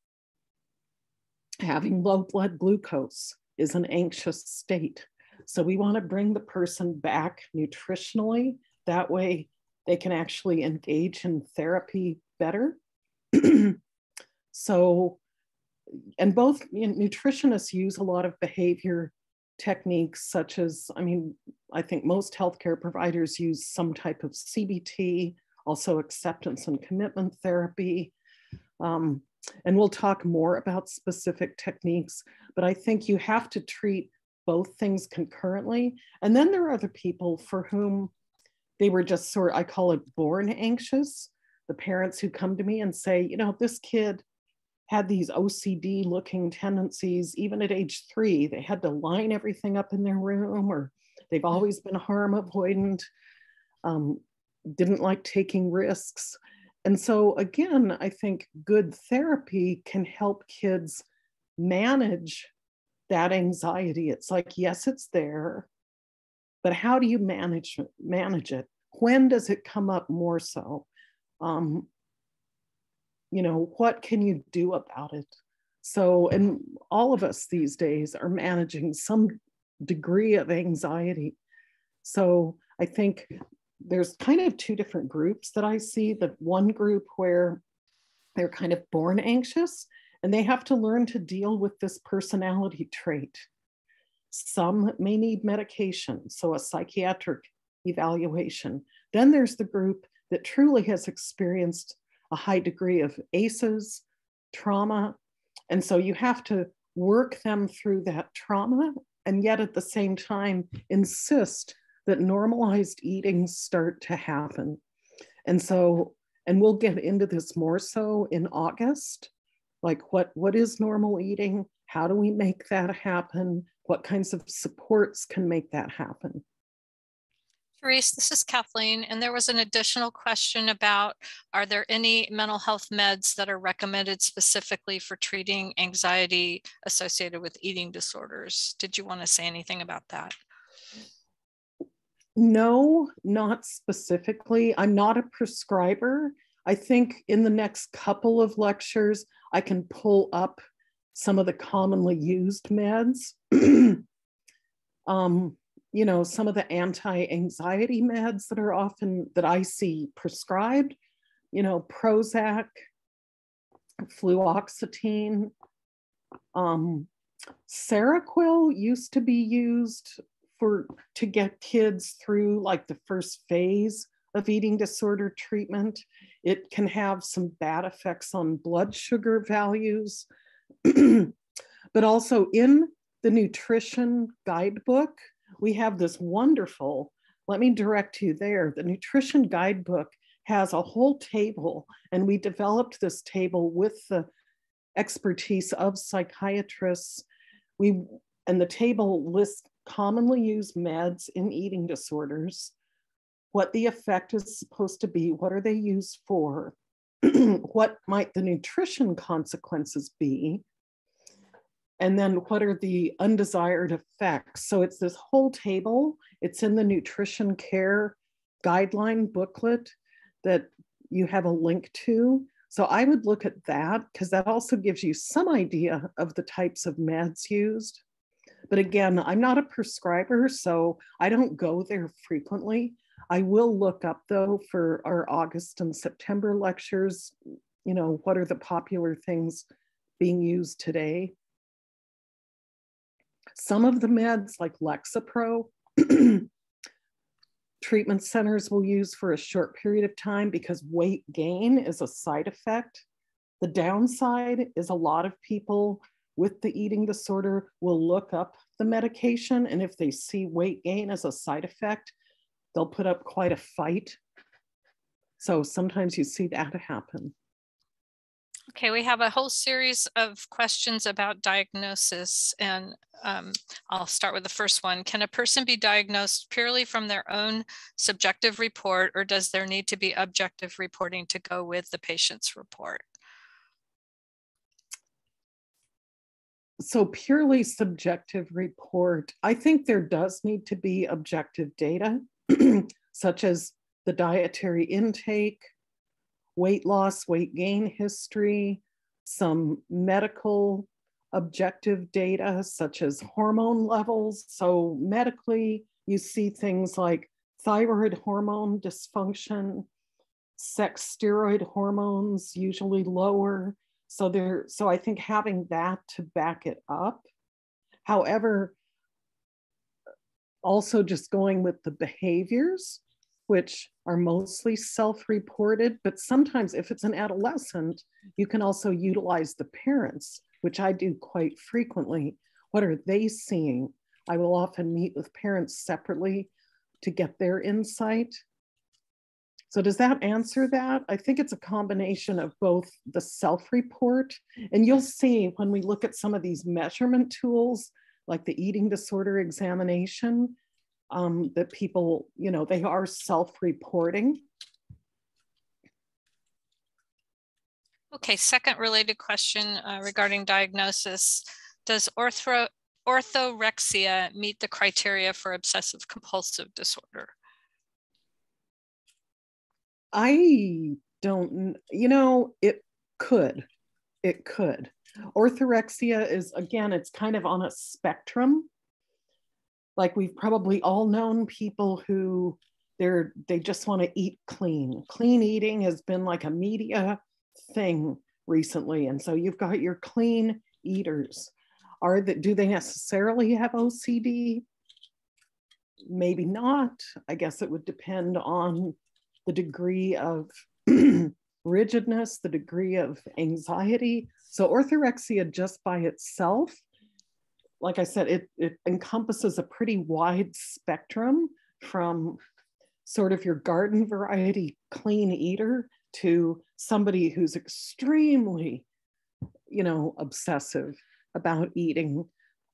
Having low blood glucose is an anxious state. So we want to bring the person back nutritionally. That way they can actually engage in therapy better. so, and both you know, nutritionists use a lot of behavior techniques, such as, I mean, I think most healthcare providers use some type of CBT also acceptance and commitment therapy. Um, and we'll talk more about specific techniques, but I think you have to treat both things concurrently. And then there are other people for whom they were just sort of, I call it born anxious. The parents who come to me and say, you know, this kid had these OCD looking tendencies, even at age three, they had to line everything up in their room, or they've always been harm avoidant. Um, didn't like taking risks. And so, again, I think good therapy can help kids manage that anxiety. It's like, yes, it's there, but how do you manage manage it? When does it come up more so? Um, you know, what can you do about it? So, and all of us these days are managing some degree of anxiety. So, I think there's kind of two different groups that I see. The one group where they're kind of born anxious and they have to learn to deal with this personality trait. Some may need medication, so a psychiatric evaluation. Then there's the group that truly has experienced a high degree of ACEs, trauma. And so you have to work them through that trauma and yet at the same time insist that normalized eating start to happen. And so, and we'll get into this more so in August, like what, what is normal eating? How do we make that happen? What kinds of supports can make that happen? Therese, this is Kathleen, and there was an additional question about, are there any mental health meds that are recommended specifically for treating anxiety associated with eating disorders? Did you want to say anything about that? No, not specifically. I'm not a prescriber. I think in the next couple of lectures, I can pull up some of the commonly used meds. um, you know, some of the anti-anxiety meds that are often that I see prescribed, you know, Prozac, fluoxetine, um, Seroquel used to be used for to get kids through like the first phase of eating disorder treatment. It can have some bad effects on blood sugar values, but also in the nutrition guidebook, we have this wonderful, let me direct you there. The nutrition guidebook has a whole table, and we developed this table with the expertise of psychiatrists. We and the table lists commonly used meds in eating disorders, what the effect is supposed to be, what are they used for, what might the nutrition consequences be, and then what are the undesired effects? So it's this whole table. It's in the nutrition care guideline booklet that you have a link to. So I would look at that because that also gives you some idea of the types of meds used. But again, I'm not a prescriber, so I don't go there frequently. I will look up though for our August and September lectures, you know, what are the popular things being used today? Some of the meds, like Lexapro, treatment centers will use for a short period of time because weight gain is a side effect. The downside is a lot of people with the eating disorder will look up the medication, and if they see weight gain as a side effect, they'll put up quite a fight. So sometimes you see that happen. Okay, we have a whole series of questions about diagnosis, and um, I'll start with the first one. Can a person be diagnosed purely from their own subjective report, or does there need to be objective reporting to go with the patient's report? So purely subjective report, I think there does need to be objective data, such as the dietary intake, weight loss, weight gain history, some medical objective data such as hormone levels. So medically, you see things like thyroid hormone dysfunction, sex steroid hormones usually lower. So there, so I think having that to back it up. However, also just going with the behaviors which are mostly self-reported, but sometimes if it's an adolescent, you can also utilize the parents, which I do quite frequently. What are they seeing? I will often meet with parents separately to get their insight. So does that answer that? I think it's a combination of both the self-report, and you'll see when we look at some of these measurement tools, like the eating disorder examination, um, that people, you know, they are self-reporting. Okay, second related question uh, regarding diagnosis. Does ortho orthorexia meet the criteria for obsessive compulsive disorder? I don't, you know, it could, it could. Orthorexia is, again, it's kind of on a spectrum. Like we've probably all known people who they're they just want to eat clean. Clean eating has been like a media thing recently and so you've got your clean eaters. Are that do they necessarily have ocd maybe not. I guess it would depend on the degree of rigidness the degree of anxiety so orthorexia just by itself like I said, it, it encompasses a pretty wide spectrum from sort of your garden variety clean eater to somebody who's extremely, you know, obsessive about eating,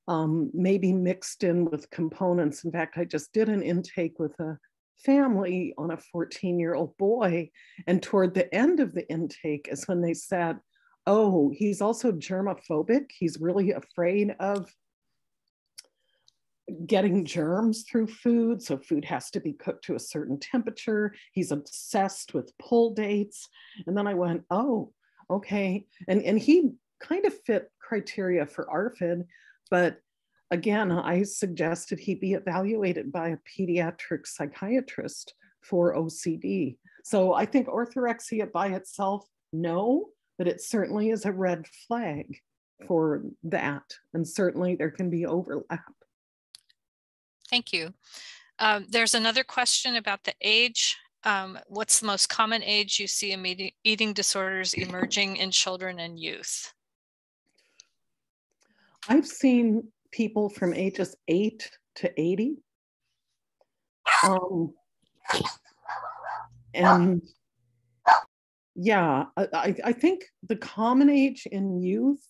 um, maybe mixed in with components. In fact, I just did an intake with a family on a 14 year old boy. And toward the end of the intake is when they said, Oh, he's also germophobic. He's really afraid of getting germs through food. So food has to be cooked to a certain temperature. He's obsessed with pull dates. And then I went, oh, okay. And, and he kind of fit criteria for ARFID, but again, I suggested he be evaluated by a pediatric psychiatrist for OCD. So I think orthorexia by itself, no, but it certainly is a red flag for that. And certainly there can be overlap. Thank you. Um, there's another question about the age. Um, what's the most common age you see eating disorders emerging in children and youth? I've seen people from ages 8 to 80. Um, and yeah, I, I think the common age in youth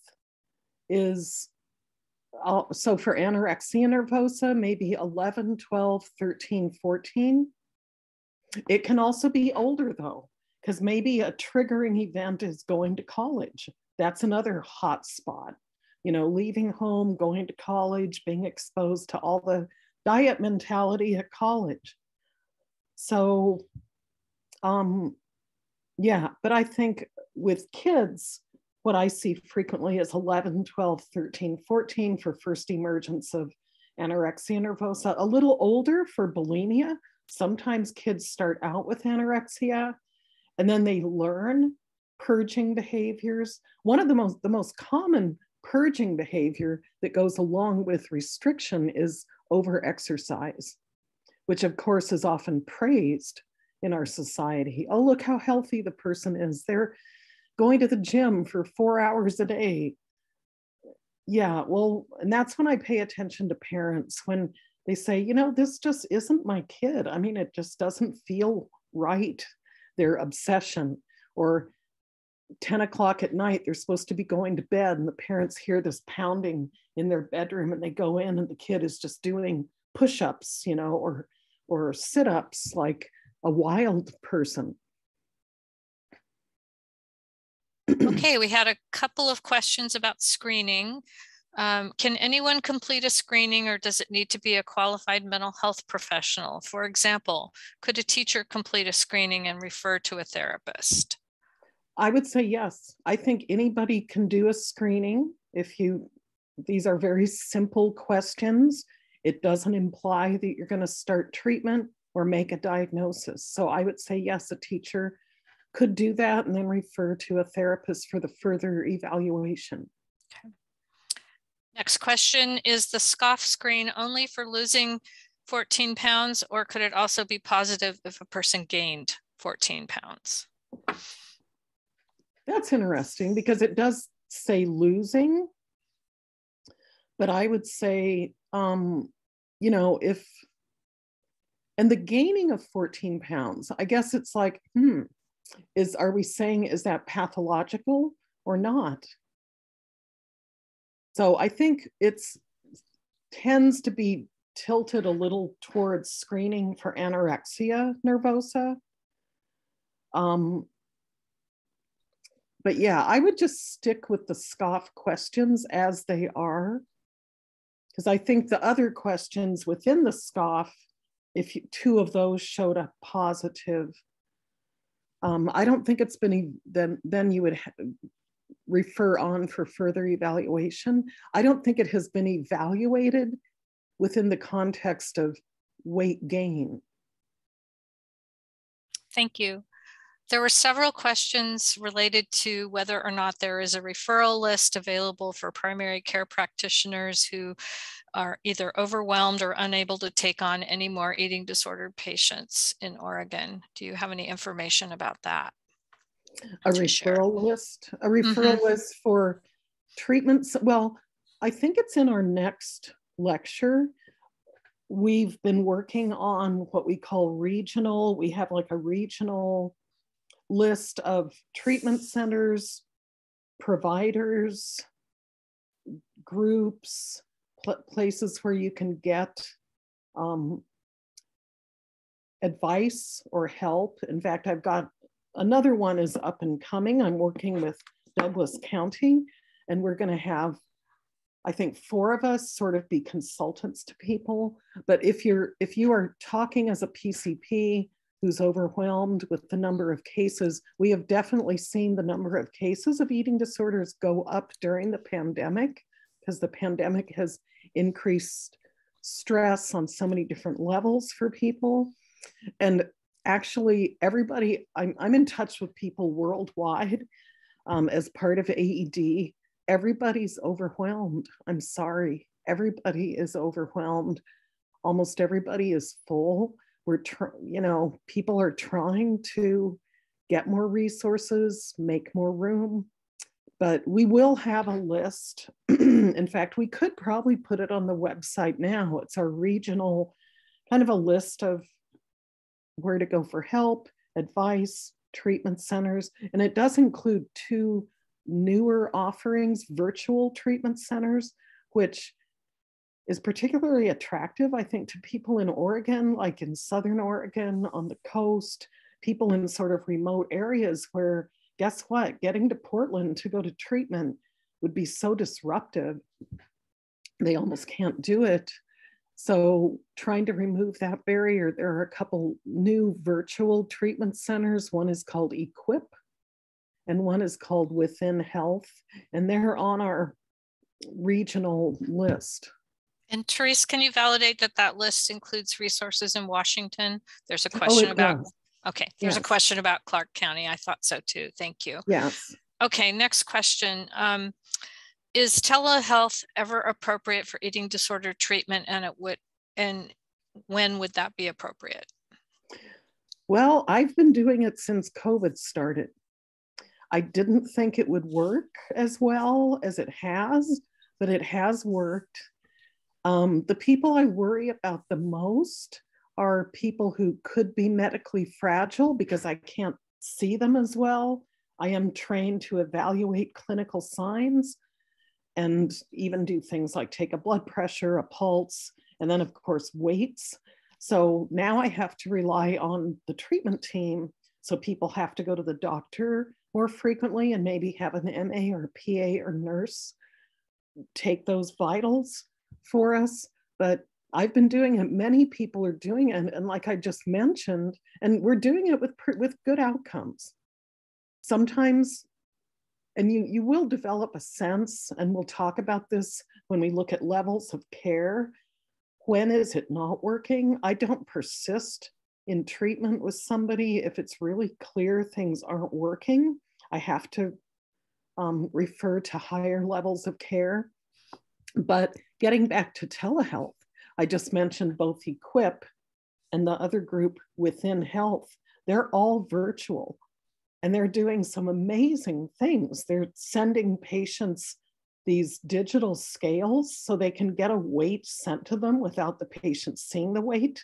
is so for anorexia nervosa, maybe 11, 12, 13, 14. It can also be older though, because maybe a triggering event is going to college. That's another hot spot. You know, leaving home, going to college, being exposed to all the diet mentality at college. So, um, yeah, but I think with kids, what I see frequently is 11, 12, 13, 14 for first emergence of anorexia nervosa, a little older for bulimia. Sometimes kids start out with anorexia and then they learn purging behaviors. One of the most, the most common purging behavior that goes along with restriction is over exercise, which of course is often praised in our society. Oh, look how healthy the person is. They're going to the gym for four hours a day. Yeah, well, and that's when I pay attention to parents when they say, you know, this just isn't my kid. I mean, it just doesn't feel right, their obsession. Or 10 o'clock at night, they're supposed to be going to bed, and the parents hear this pounding in their bedroom, and they go in, and the kid is just doing push ups, you know, or, or sit ups like a wild person. okay, we had a couple of questions about screening. Um, can anyone complete a screening or does it need to be a qualified mental health professional? For example, could a teacher complete a screening and refer to a therapist? I would say yes. I think anybody can do a screening if you, these are very simple questions. It doesn't imply that you're going to start treatment or make a diagnosis. So I would say yes, a teacher could do that and then refer to a therapist for the further evaluation. Okay. Next question, is the SCOFF screen only for losing 14 pounds or could it also be positive if a person gained 14 pounds? That's interesting because it does say losing, but I would say, um, you know, if, and the gaining of 14 pounds, I guess it's like, hmm, is are we saying is that pathological or not? So i think it's tends to be tilted a little towards screening for anorexia nervosa. Um, but yeah i would just stick with the SCOFF questions as they are because i think the other questions within the SCOFF if you, two of those showed a positive um, I don't think it's been, then, then you would refer on for further evaluation. I don't think it has been evaluated within the context of weight gain. Thank you. There were several questions related to whether or not there is a referral list available for primary care practitioners who are either overwhelmed or unable to take on any more eating disordered patients in Oregon. Do you have any information about that? A referral share? list, a referral mm -hmm. list for treatments. Well, I think it's in our next lecture. We've been working on what we call regional. We have like a regional list of treatment centers, providers, groups, pl- places where you can get um, advice or help. In fact, I've got another one is up and coming. I'm working with Douglas County, and we're going to have, I think, four of us sort of be consultants to people. But if you're if you are talking as a PCP who's overwhelmed with the number of cases, we have definitely seen the number of cases of eating disorders go up during the pandemic because the pandemic has increased stress on so many different levels for people. And actually, everybody, I'm, I'm in touch with people worldwide um, as part of AED. Everybody's overwhelmed. I'm sorry. Everybody is overwhelmed. Almost everybody is full. We're, tr- you know, people are trying to get more resources, make more room, but we will have a list. in fact, we could probably put it on the website now. It's our regional kind of a list of where to go for help, advice, treatment centers, and it does include two newer offerings, virtual treatment centers, which is particularly attractive, I think, to people in Oregon, like in Southern Oregon, on the coast, people in sort of remote areas where guess what? Getting to Portland to go to treatment would be so disruptive. They almost can't do it. So, trying to remove that barrier, there are a couple new virtual treatment centers. One is called Equip, and one is called Within Health, and they're on our regional list. And Therese, can you validate that that list includes resources in Washington? There's a oh, question oh, about does. Okay, there's yes. a question about Clark County. I thought so too. Thank you. Yes. Okay, next question. Um, is telehealth ever appropriate for eating disorder treatment and it would and when would that be appropriate? Well, I've been doing it since COVID started. I didn't think it would work as well as it has, but it has worked. Um, the people I worry about the most are people who could be medically fragile because I can't see them as well. I am trained to evaluate clinical signs and even do things like take a blood pressure, a pulse, and then, of course, weights. So now I have to rely on the treatment team. So people have to go to the doctor more frequently and maybe have an MA or PA or nurse take those vitals for us. But I've been doing it. Many people are doing it, and like I just mentioned, and we're doing it with with good outcomes. Sometimes, and you you will develop a sense, and we'll talk about this when we look at levels of care. When is it not working? I don't persist in treatment with somebody if it's really clear things aren't working. I have to um, refer to higher levels of care. But getting back to telehealth, I just mentioned both Equip and the other group within health. They're all virtual and they're doing some amazing things. They're sending patients these digital scales so they can get a weight sent to them without the patient seeing the weight.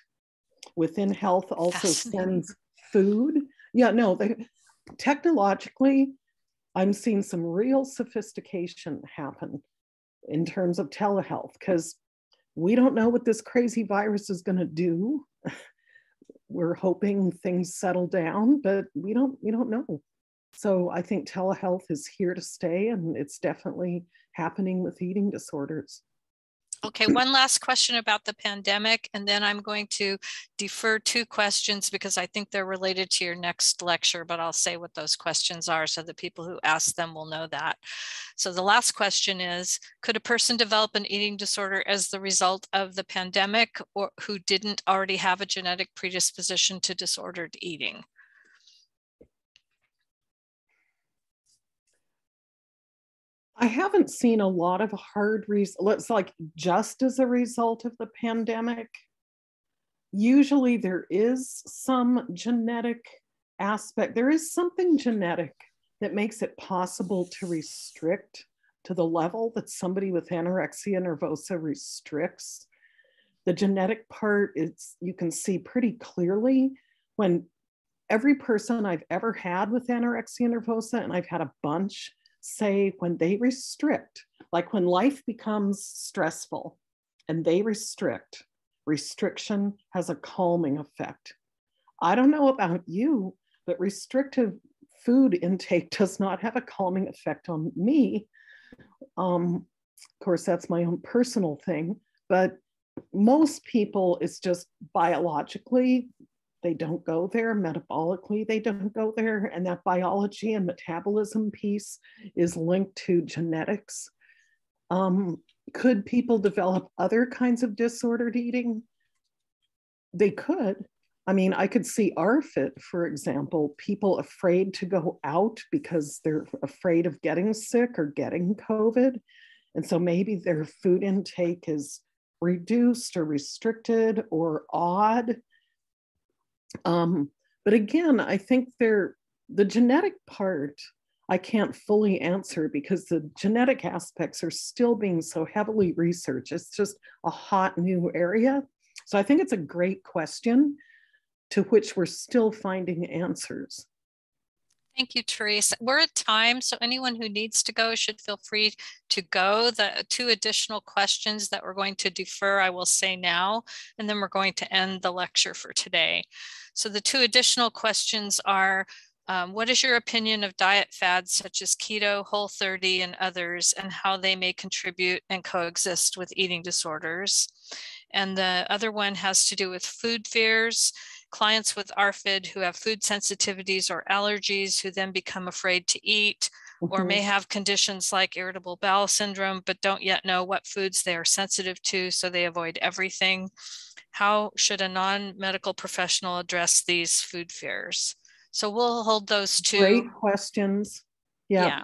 Within health also sends food. Yeah, no, they technologically, I'm seeing some real sophistication happen in terms of telehealth because we don't know what this crazy virus is going to do. We're hoping things settle down, but we don't we don't know. So I think telehealth is here to stay and it's definitely happening with eating disorders. Okay, one last question about the pandemic, and then I'm going to defer two questions because I think they're related to your next lecture, but I'll say what those questions are so that people who ask them will know that. So the last question is, could a person develop an eating disorder as the result of the pandemic or who didn't already have a genetic predisposition to disordered eating? I haven't seen a lot of hard results, like just as a result of the pandemic. Usually there is some genetic aspect, there is something genetic that makes it possible to restrict to the level that somebody with anorexia nervosa restricts. The genetic part is you can see pretty clearly when every person I've ever had with anorexia nervosa, and I've had a bunch, say when they restrict, like when life becomes stressful and they restrict, restriction has a calming effect. I don't know about you, but restrictive food intake does not have a calming effect on me. Um, of course, that's my own personal thing, but most people, it's just biologically, they don't go there. Metabolically, they don't go there. And that biology and metabolism piece is linked to genetics. Um, could people develop other kinds of disordered eating? They could. I mean, I could see ARFID, for example, people afraid to go out because they're afraid of getting sick or getting COVID. And so maybe their food intake is reduced or restricted or odd. Um, but again, I think they're the genetic part I can't fully answer because the genetic aspects are still being so heavily researched. It's just a hot new area. So I think it's a great question to which we're still finding answers. Thank you, Therese. We're at time, so anyone who needs to go should feel free to go. The two additional questions that we're going to defer, I will say now, and then we're going to end the lecture for today. So the two additional questions are, um, what is your opinion of diet fads such as keto, whole 30, and others, and how they may contribute and coexist with eating disorders? And the other one has to do with food fears clients with ARFID who have food sensitivities or allergies who then become afraid to eat or may mm-hmm. have conditions like irritable bowel syndrome but don't yet know what foods they are sensitive to so they avoid everything how should a non-medical professional address these food fears so we'll hold those two great questions yeah, yeah.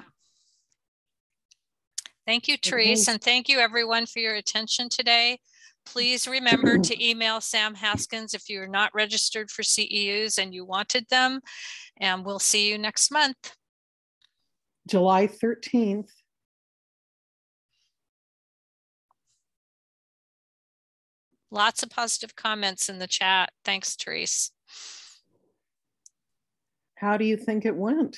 Thank you, Therese, and thank you everyone for your attention today. Please remember to email Sam Haskins if you're not registered for CEUs and you wanted them. And we'll see you next month. July 13th. Lots of positive comments in the chat. Thanks, Therese. How do you think it went?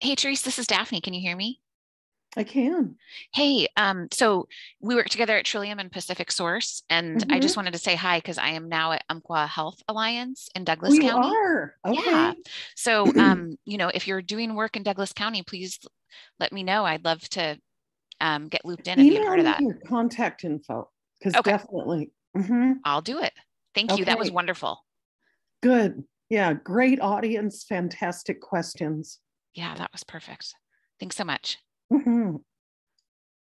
Hey, Therese, this is Daphne. Can you hear me? I can. Hey, um, so we work together at Trillium and Pacific Source, and mm-hmm. I just wanted to say hi because I am now at Umpqua Health Alliance in Douglas we County. are. Okay. Yeah. So, um, you know, if you're doing work in Douglas County, please let me know. I'd love to um, get looped in and Email be a part of that. Your contact info, because okay. definitely. Mm-hmm. I'll do it. Thank okay. you. That was wonderful. Good. Yeah. Great audience. Fantastic questions. Yeah, that was perfect. Thanks so much. Mm-hmm.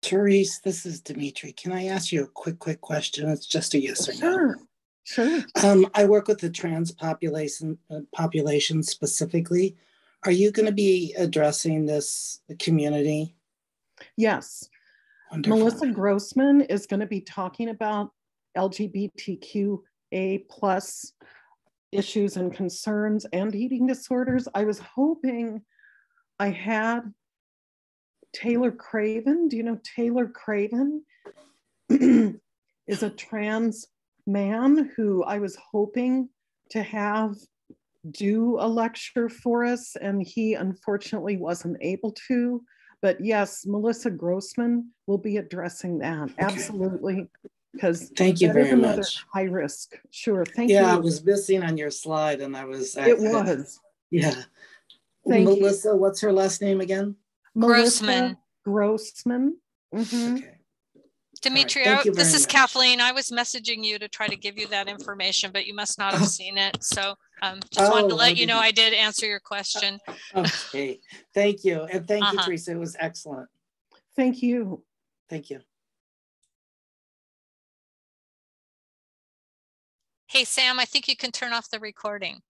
Therese, this is Dimitri. Can I ask you a quick, quick question? It's just a yes or sure. no. Sure. Um, I work with the trans population uh, population specifically. Are you going to be addressing this community? Yes. Wonderful. Melissa Grossman is going to be talking about LGBTQA plus issues and concerns and eating disorders. I was hoping I had Taylor Craven. Do you know Taylor Craven? is a trans man who I was hoping to have do a lecture for us, and he unfortunately wasn't able to. But yes, Melissa Grossman will be addressing that. Okay. Absolutely. Because thank you very much. High risk. Sure. Thank yeah, you. Yeah, I was missing on your slide and I was. It was. Yeah. Thank Melissa, you. what's her last name again? Grossman. Grossman. Mm-hmm. Okay. Dimitri, right. this is much. Kathleen. I was messaging you to try to give you that information, but you must not have seen it. So um, just oh, wanted to let you know I did answer your question. okay. Thank you. And thank uh-huh. you, Teresa. It was excellent. Thank you. Thank you. Hey, Sam, I think you can turn off the recording.